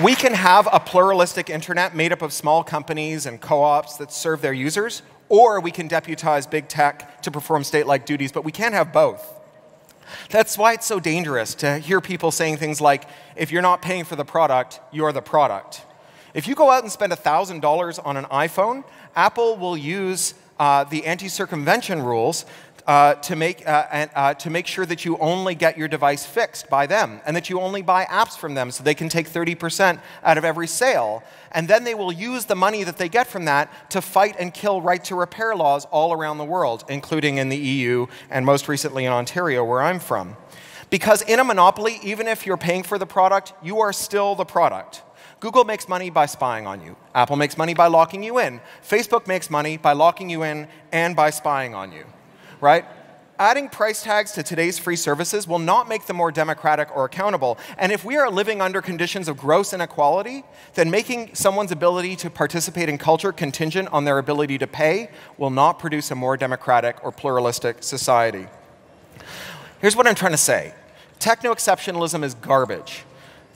we can have a pluralistic internet made up of small companies and co ops that serve their users, or we can deputize big tech to perform state like duties, but we can't have both. That's why it's so dangerous to hear people saying things like, if you're not paying for the product, you're the product. If you go out and spend $1,000 on an iPhone, Apple will use uh, the anti circumvention rules uh, to, make, uh, and, uh, to make sure that you only get your device fixed by them and that you only buy apps from them so they can take 30% out of every sale. And then they will use the money that they get from that to fight and kill right to repair laws all around the world, including in the EU and most recently in Ontario, where I'm from. Because in a monopoly, even if you're paying for the product, you are still the product. Google makes money by spying on you. Apple makes money by locking you in. Facebook makes money by locking you in and by spying on you right? Adding price tags to today's free services will not make them more democratic or accountable. And if we are living under conditions of gross inequality, then making someone's ability to participate in culture contingent on their ability to pay will not produce a more democratic or pluralistic society. Here's what I'm trying to say techno exceptionalism is garbage.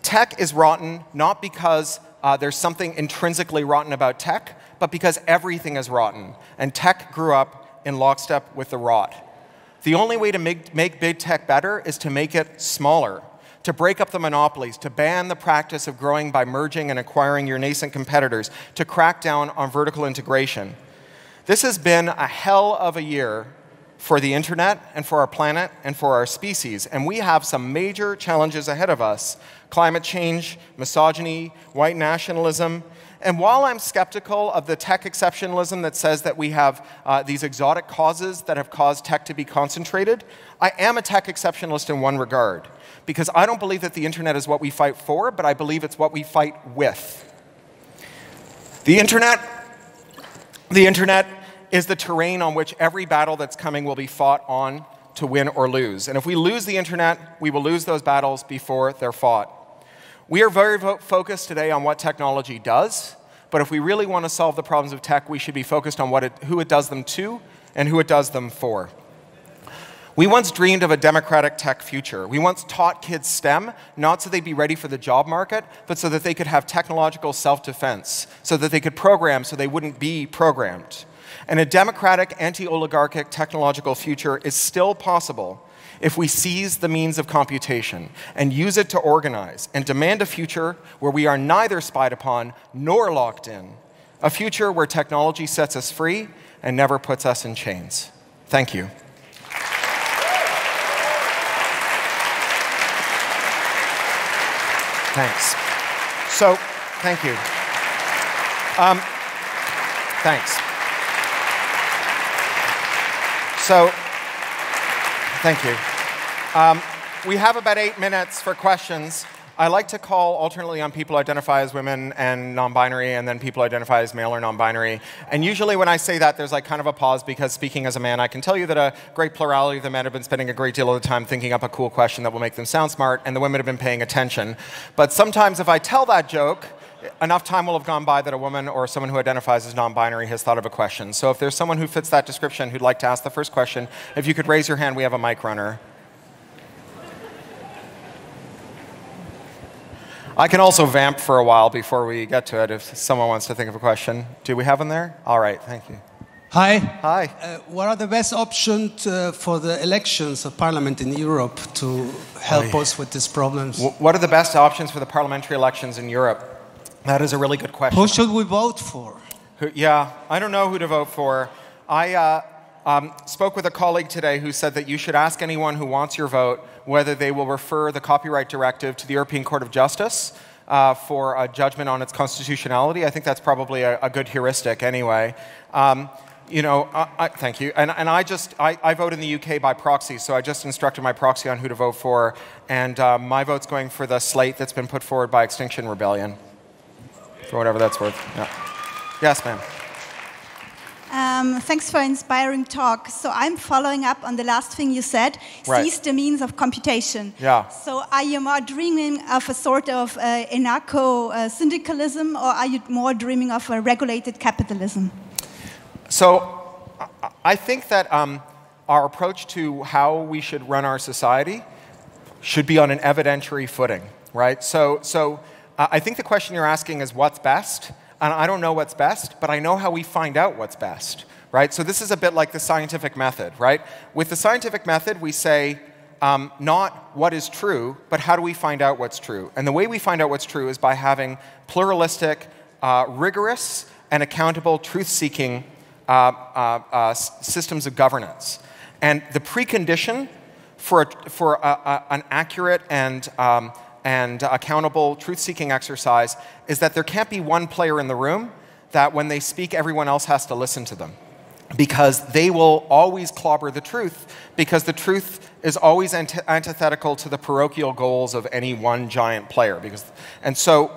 Tech is rotten not because uh, there's something intrinsically rotten about tech, but because everything is rotten. And tech grew up in lockstep with the rot. The only way to make, make big tech better is to make it smaller, to break up the monopolies, to ban the practice of growing by merging and acquiring your nascent competitors, to crack down on vertical integration. This has been a hell of a year for the internet and for our planet and for our species, and we have some major challenges ahead of us climate change, misogyny, white nationalism, and while I'm skeptical of the tech exceptionalism that says that we have uh, these exotic causes that have caused tech to be concentrated, I am a tech exceptionalist in one regard. Because I don't believe that the internet is what we fight for, but I believe it's what we fight with. The internet, the internet is the terrain on which every battle that's coming will be fought on to win or lose. And if we lose the internet, we will lose those battles before they're fought. We are very focused today on what technology does, but if we really want to solve the problems of tech, we should be focused on what it, who it does them to and who it does them for. We once dreamed of a democratic tech future. We once taught kids STEM, not so they'd be ready for the job market, but so that they could have technological self defense, so that they could program so they wouldn't be programmed. And a democratic, anti oligarchic technological future is still possible if we seize the means of computation and use it to organize and demand a future where we are neither spied upon nor locked in, a future where technology sets us free and never puts us in chains. Thank you. Thanks. So, thank you. Um, thanks. So, Thank you. Um, we have about eight minutes for questions. I like to call alternately on people who identify as women and non binary, and then people identify as male or non binary. And usually, when I say that, there's like kind of a pause because speaking as a man, I can tell you that a great plurality of the men have been spending a great deal of the time thinking up a cool question that will make them sound smart, and the women have been paying attention. But sometimes, if I tell that joke, enough time will have gone by that a woman or someone who identifies as non binary has thought of a question. So if there's someone who fits that description who'd like to ask the first question, if you could raise your hand, we have a mic runner. I can also vamp for a while before we get to it if someone wants to think of a question. Do we have one there? All right, thank you. Hi. Hi. Uh, what are the best options uh, for the elections of parliament in Europe to help us with these problems? What are the best options for the parliamentary elections in Europe? That is a really good question. Who should we vote for? Who, yeah, I don't know who to vote for. I uh, um, spoke with a colleague today who said that you should ask anyone who wants your vote whether they will refer the copyright directive to the European Court of Justice uh, for a judgment on its constitutionality. I think that's probably a, a good heuristic anyway. Um, you know, I, I, thank you. And, and I just, I, I, vote in the UK by proxy, so I just instructed my proxy on who to vote for, and uh, my vote's going for the slate that's been put forward by Extinction Rebellion for whatever that's worth. Yeah. Yes, ma'am. Um, thanks for inspiring talk. So I'm following up on the last thing you said. Right. Seize the means of computation. Yeah. So are you more dreaming of a sort of uh, anarcho-syndicalism, uh, or are you more dreaming of a regulated capitalism? So I think that um, our approach to how we should run our society should be on an evidentiary footing, right? So, so I think the question you're asking is what's best? And I don't know what's best, but I know how we find out what's best, right? So this is a bit like the scientific method, right? With the scientific method, we say um, not what is true, but how do we find out what's true? And the way we find out what's true is by having pluralistic, uh, rigorous, and accountable truth seeking uh, uh, uh systems of governance. And the precondition for, a, for a, a, an accurate and um, and accountable truth seeking exercise is that there can't be one player in the room that when they speak, everyone else has to listen to them. Because they will always clobber the truth, because the truth is always antithetical to the parochial goals of any one giant player. Because, and so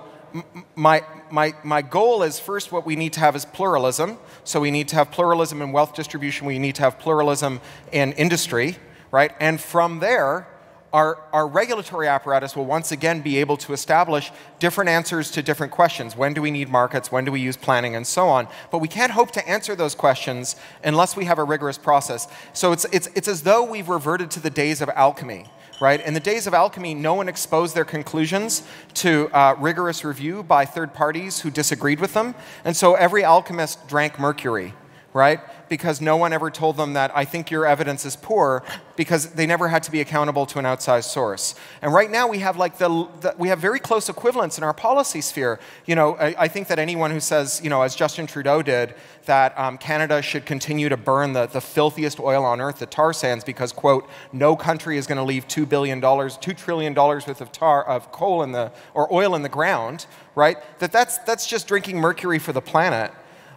my, my, my goal is first what we need to have is pluralism. So we need to have pluralism in wealth distribution, we need to have pluralism in industry, right? And from there, our, our regulatory apparatus will once again be able to establish different answers to different questions. When do we need markets? When do we use planning? And so on. But we can't hope to answer those questions unless we have a rigorous process. So it's, it's, it's as though we've reverted to the days of alchemy right? In the days of alchemy, no one exposed their conclusions to uh, rigorous review by third parties who disagreed with them. And so every alchemist drank mercury, right? Because no one ever told them that I think your evidence is poor because they never had to be accountable to an outside source. And right now we have like the, the we have very close equivalents in our policy sphere. You know, I, I, think that anyone who says, you know, as Justin Trudeau did, that um, Canada should continue to burn the, the filthiest oil on earth, the tar sands, because quote, no country is going to leave two billion dollars, two trillion dollars worth of tar of coal in the or oil in the ground, right? That that's that's just drinking mercury for the planet.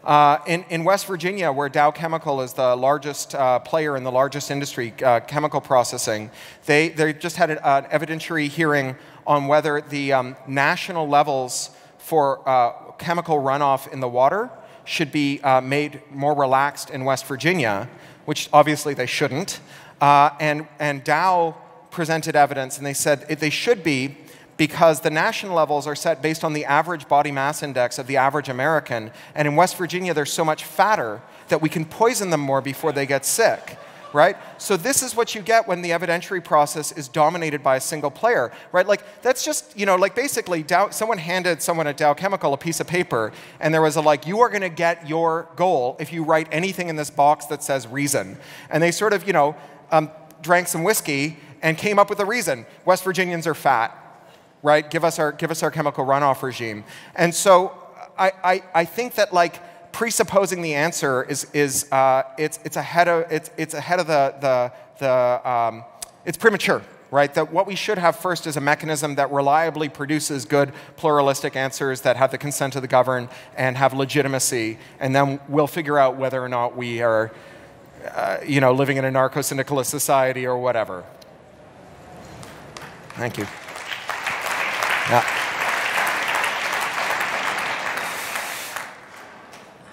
Uh, in, in, West Virginia, where Dow Chemical is the largest uh, player in the largest industry, uh, chemical processing, they, they just had an, an evidentiary hearing on whether the um, national levels for uh, chemical runoff in the water should be uh, made more relaxed in West Virginia, which obviously they shouldn't. Uh, and, and Dow presented evidence, and they said they should be because the national levels are set based on the average body mass index of the average American. And in West Virginia, they're so much fatter that we can poison them more before they get sick. Right? So this is what you get when the evidentiary process is dominated by a single player, right? Like that's just, you know, like basically Dow, someone handed someone at Dow Chemical a piece of paper and there was a like, you are gonna get your goal if you write anything in this box that says reason. And they sort of, you know, um, drank some whiskey and came up with a reason. West Virginians are fat right? Give us our, give us our chemical runoff regime. And so I, I, I think that like presupposing the answer is, is uh, it's, it's ahead of, it's, it's ahead of the, the, the um, it's premature, right? That what we should have first is a mechanism that reliably produces good pluralistic answers that have the consent of the governed and have legitimacy, and then we'll figure out whether or not we are, uh, you know, living in an anarcho-syndicalist society or whatever. Thank you. Yeah.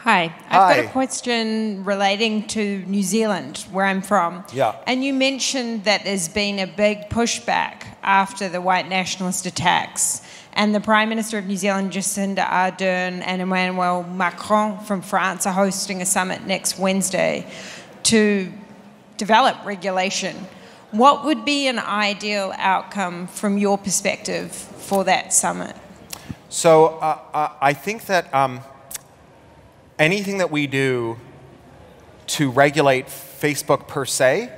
Hi, I've Hi. got a question relating to New Zealand, where I'm from. Yeah. And you mentioned that there's been a big pushback after the white nationalist attacks. And the Prime Minister of New Zealand, Jacinda Ardern, and Emmanuel Macron from France are hosting a summit next Wednesday to develop regulation. What would be an ideal outcome from your perspective for that summit? So uh, uh, I think that um, anything that we do to regulate Facebook per se,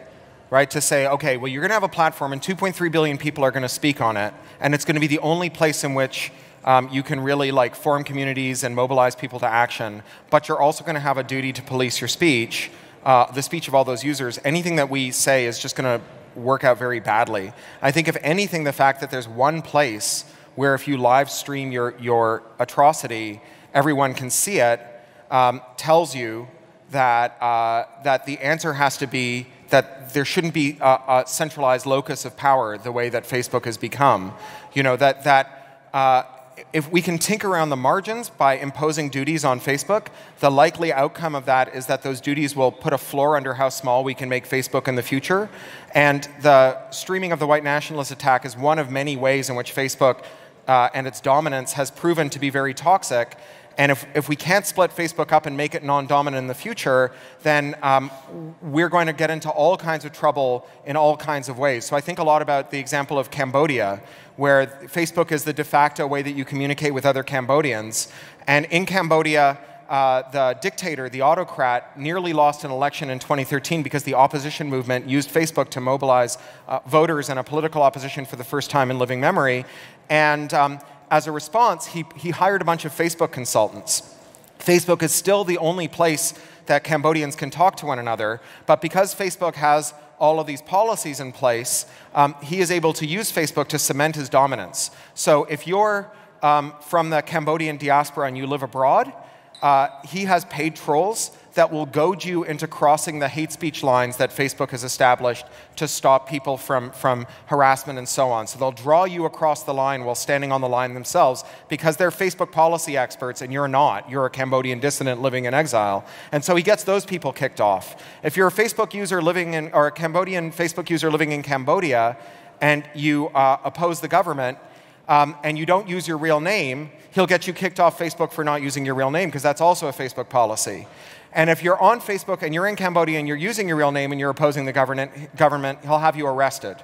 right, to say, okay, well, you're going to have a platform and 2.3 billion people are going to speak on it, and it's going to be the only place in which um, you can really like form communities and mobilize people to action, but you're also going to have a duty to police your speech, uh, the speech of all those users. Anything that we say is just going to work out very badly. I think, if anything, the fact that there's one place where if you live stream your, your atrocity, everyone can see it, um, tells you that, uh, that the answer has to be that there shouldn't be a, a, centralized locus of power the way that Facebook has become. You know, that, that uh, if we can tinker around the margins by imposing duties on Facebook, the likely outcome of that is that those duties will put a floor under how small we can make Facebook in the future. And the streaming of the white nationalist attack is one of many ways in which Facebook uh, and its dominance has proven to be very toxic. And if, if we can't split Facebook up and make it non dominant in the future, then um, we're going to get into all kinds of trouble in all kinds of ways. So I think a lot about the example of Cambodia, where Facebook is the de facto way that you communicate with other Cambodians. And in Cambodia, uh, the dictator, the autocrat, nearly lost an election in 2013 because the opposition movement used Facebook to mobilize uh, voters and a political opposition for the first time in living memory. And um, as a response, he, he hired a bunch of Facebook consultants. Facebook is still the only place that Cambodians can talk to one another, but because Facebook has all of these policies in place, um, he is able to use Facebook to cement his dominance. So if you're um, from the Cambodian diaspora and you live abroad, uh, he has paid trolls that will goad you into crossing the hate speech lines that Facebook has established to stop people from, from harassment and so on. So they'll draw you across the line while standing on the line themselves because they're Facebook policy experts and you're not. You're a Cambodian dissident living in exile. And so he gets those people kicked off. If you're a Facebook user living in, or a Cambodian Facebook user living in Cambodia and you uh, oppose the government, um, and you don't use your real name, he'll get you kicked off Facebook for not using your real name because that's also a Facebook policy. And if you're on Facebook and you're in Cambodia and you're using your real name and you're opposing the government, government he'll have you arrested.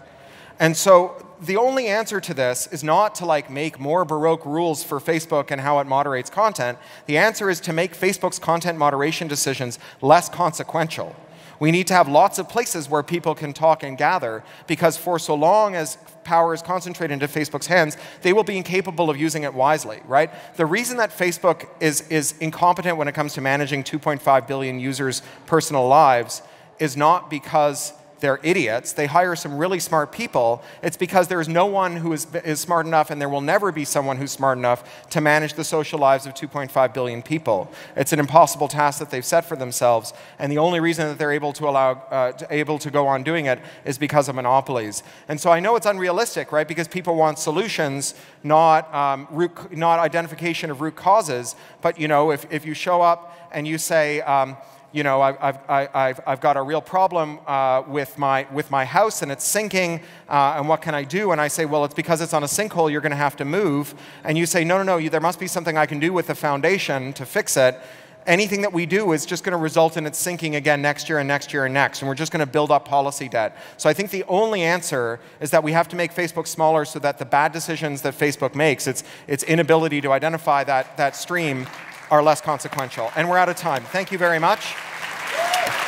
And so the only answer to this is not to like make more baroque rules for Facebook and how it moderates content. The answer is to make Facebook's content moderation decisions less consequential. We need to have lots of places where people can talk and gather because for so long as power is concentrated into Facebook's hands, they will be incapable of using it wisely, right? The reason that Facebook is, is incompetent when it comes to managing 2.5 billion users' personal lives is not because they're idiots. They hire some really smart people. It's because there is no one who is, is smart enough, and there will never be someone who's smart enough to manage the social lives of 2.5 billion people. It's an impossible task that they've set for themselves, and the only reason that they're able to allow, uh, to, able to go on doing it is because of monopolies. And so I know it's unrealistic, right? Because people want solutions, not um, root, not identification of root causes. But you know, if if you show up and you say. Um, you know, I've, I've, I've, I've got a real problem uh, with, my, with my house and it's sinking, uh, and what can I do? And I say, well, it's because it's on a sinkhole, you're going to have to move. And you say, no, no, no, you, there must be something I can do with the foundation to fix it. Anything that we do is just going to result in it sinking again next year and next year and next, and we're just going to build up policy debt. So I think the only answer is that we have to make Facebook smaller so that the bad decisions that Facebook makes, its, its inability to identify that, that stream, are less consequential. And we're out of time. Thank you very much.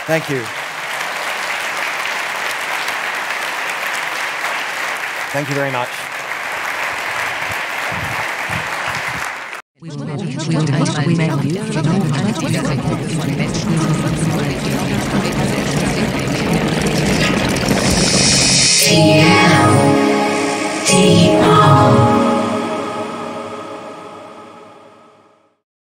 Thank you. Thank you very much. We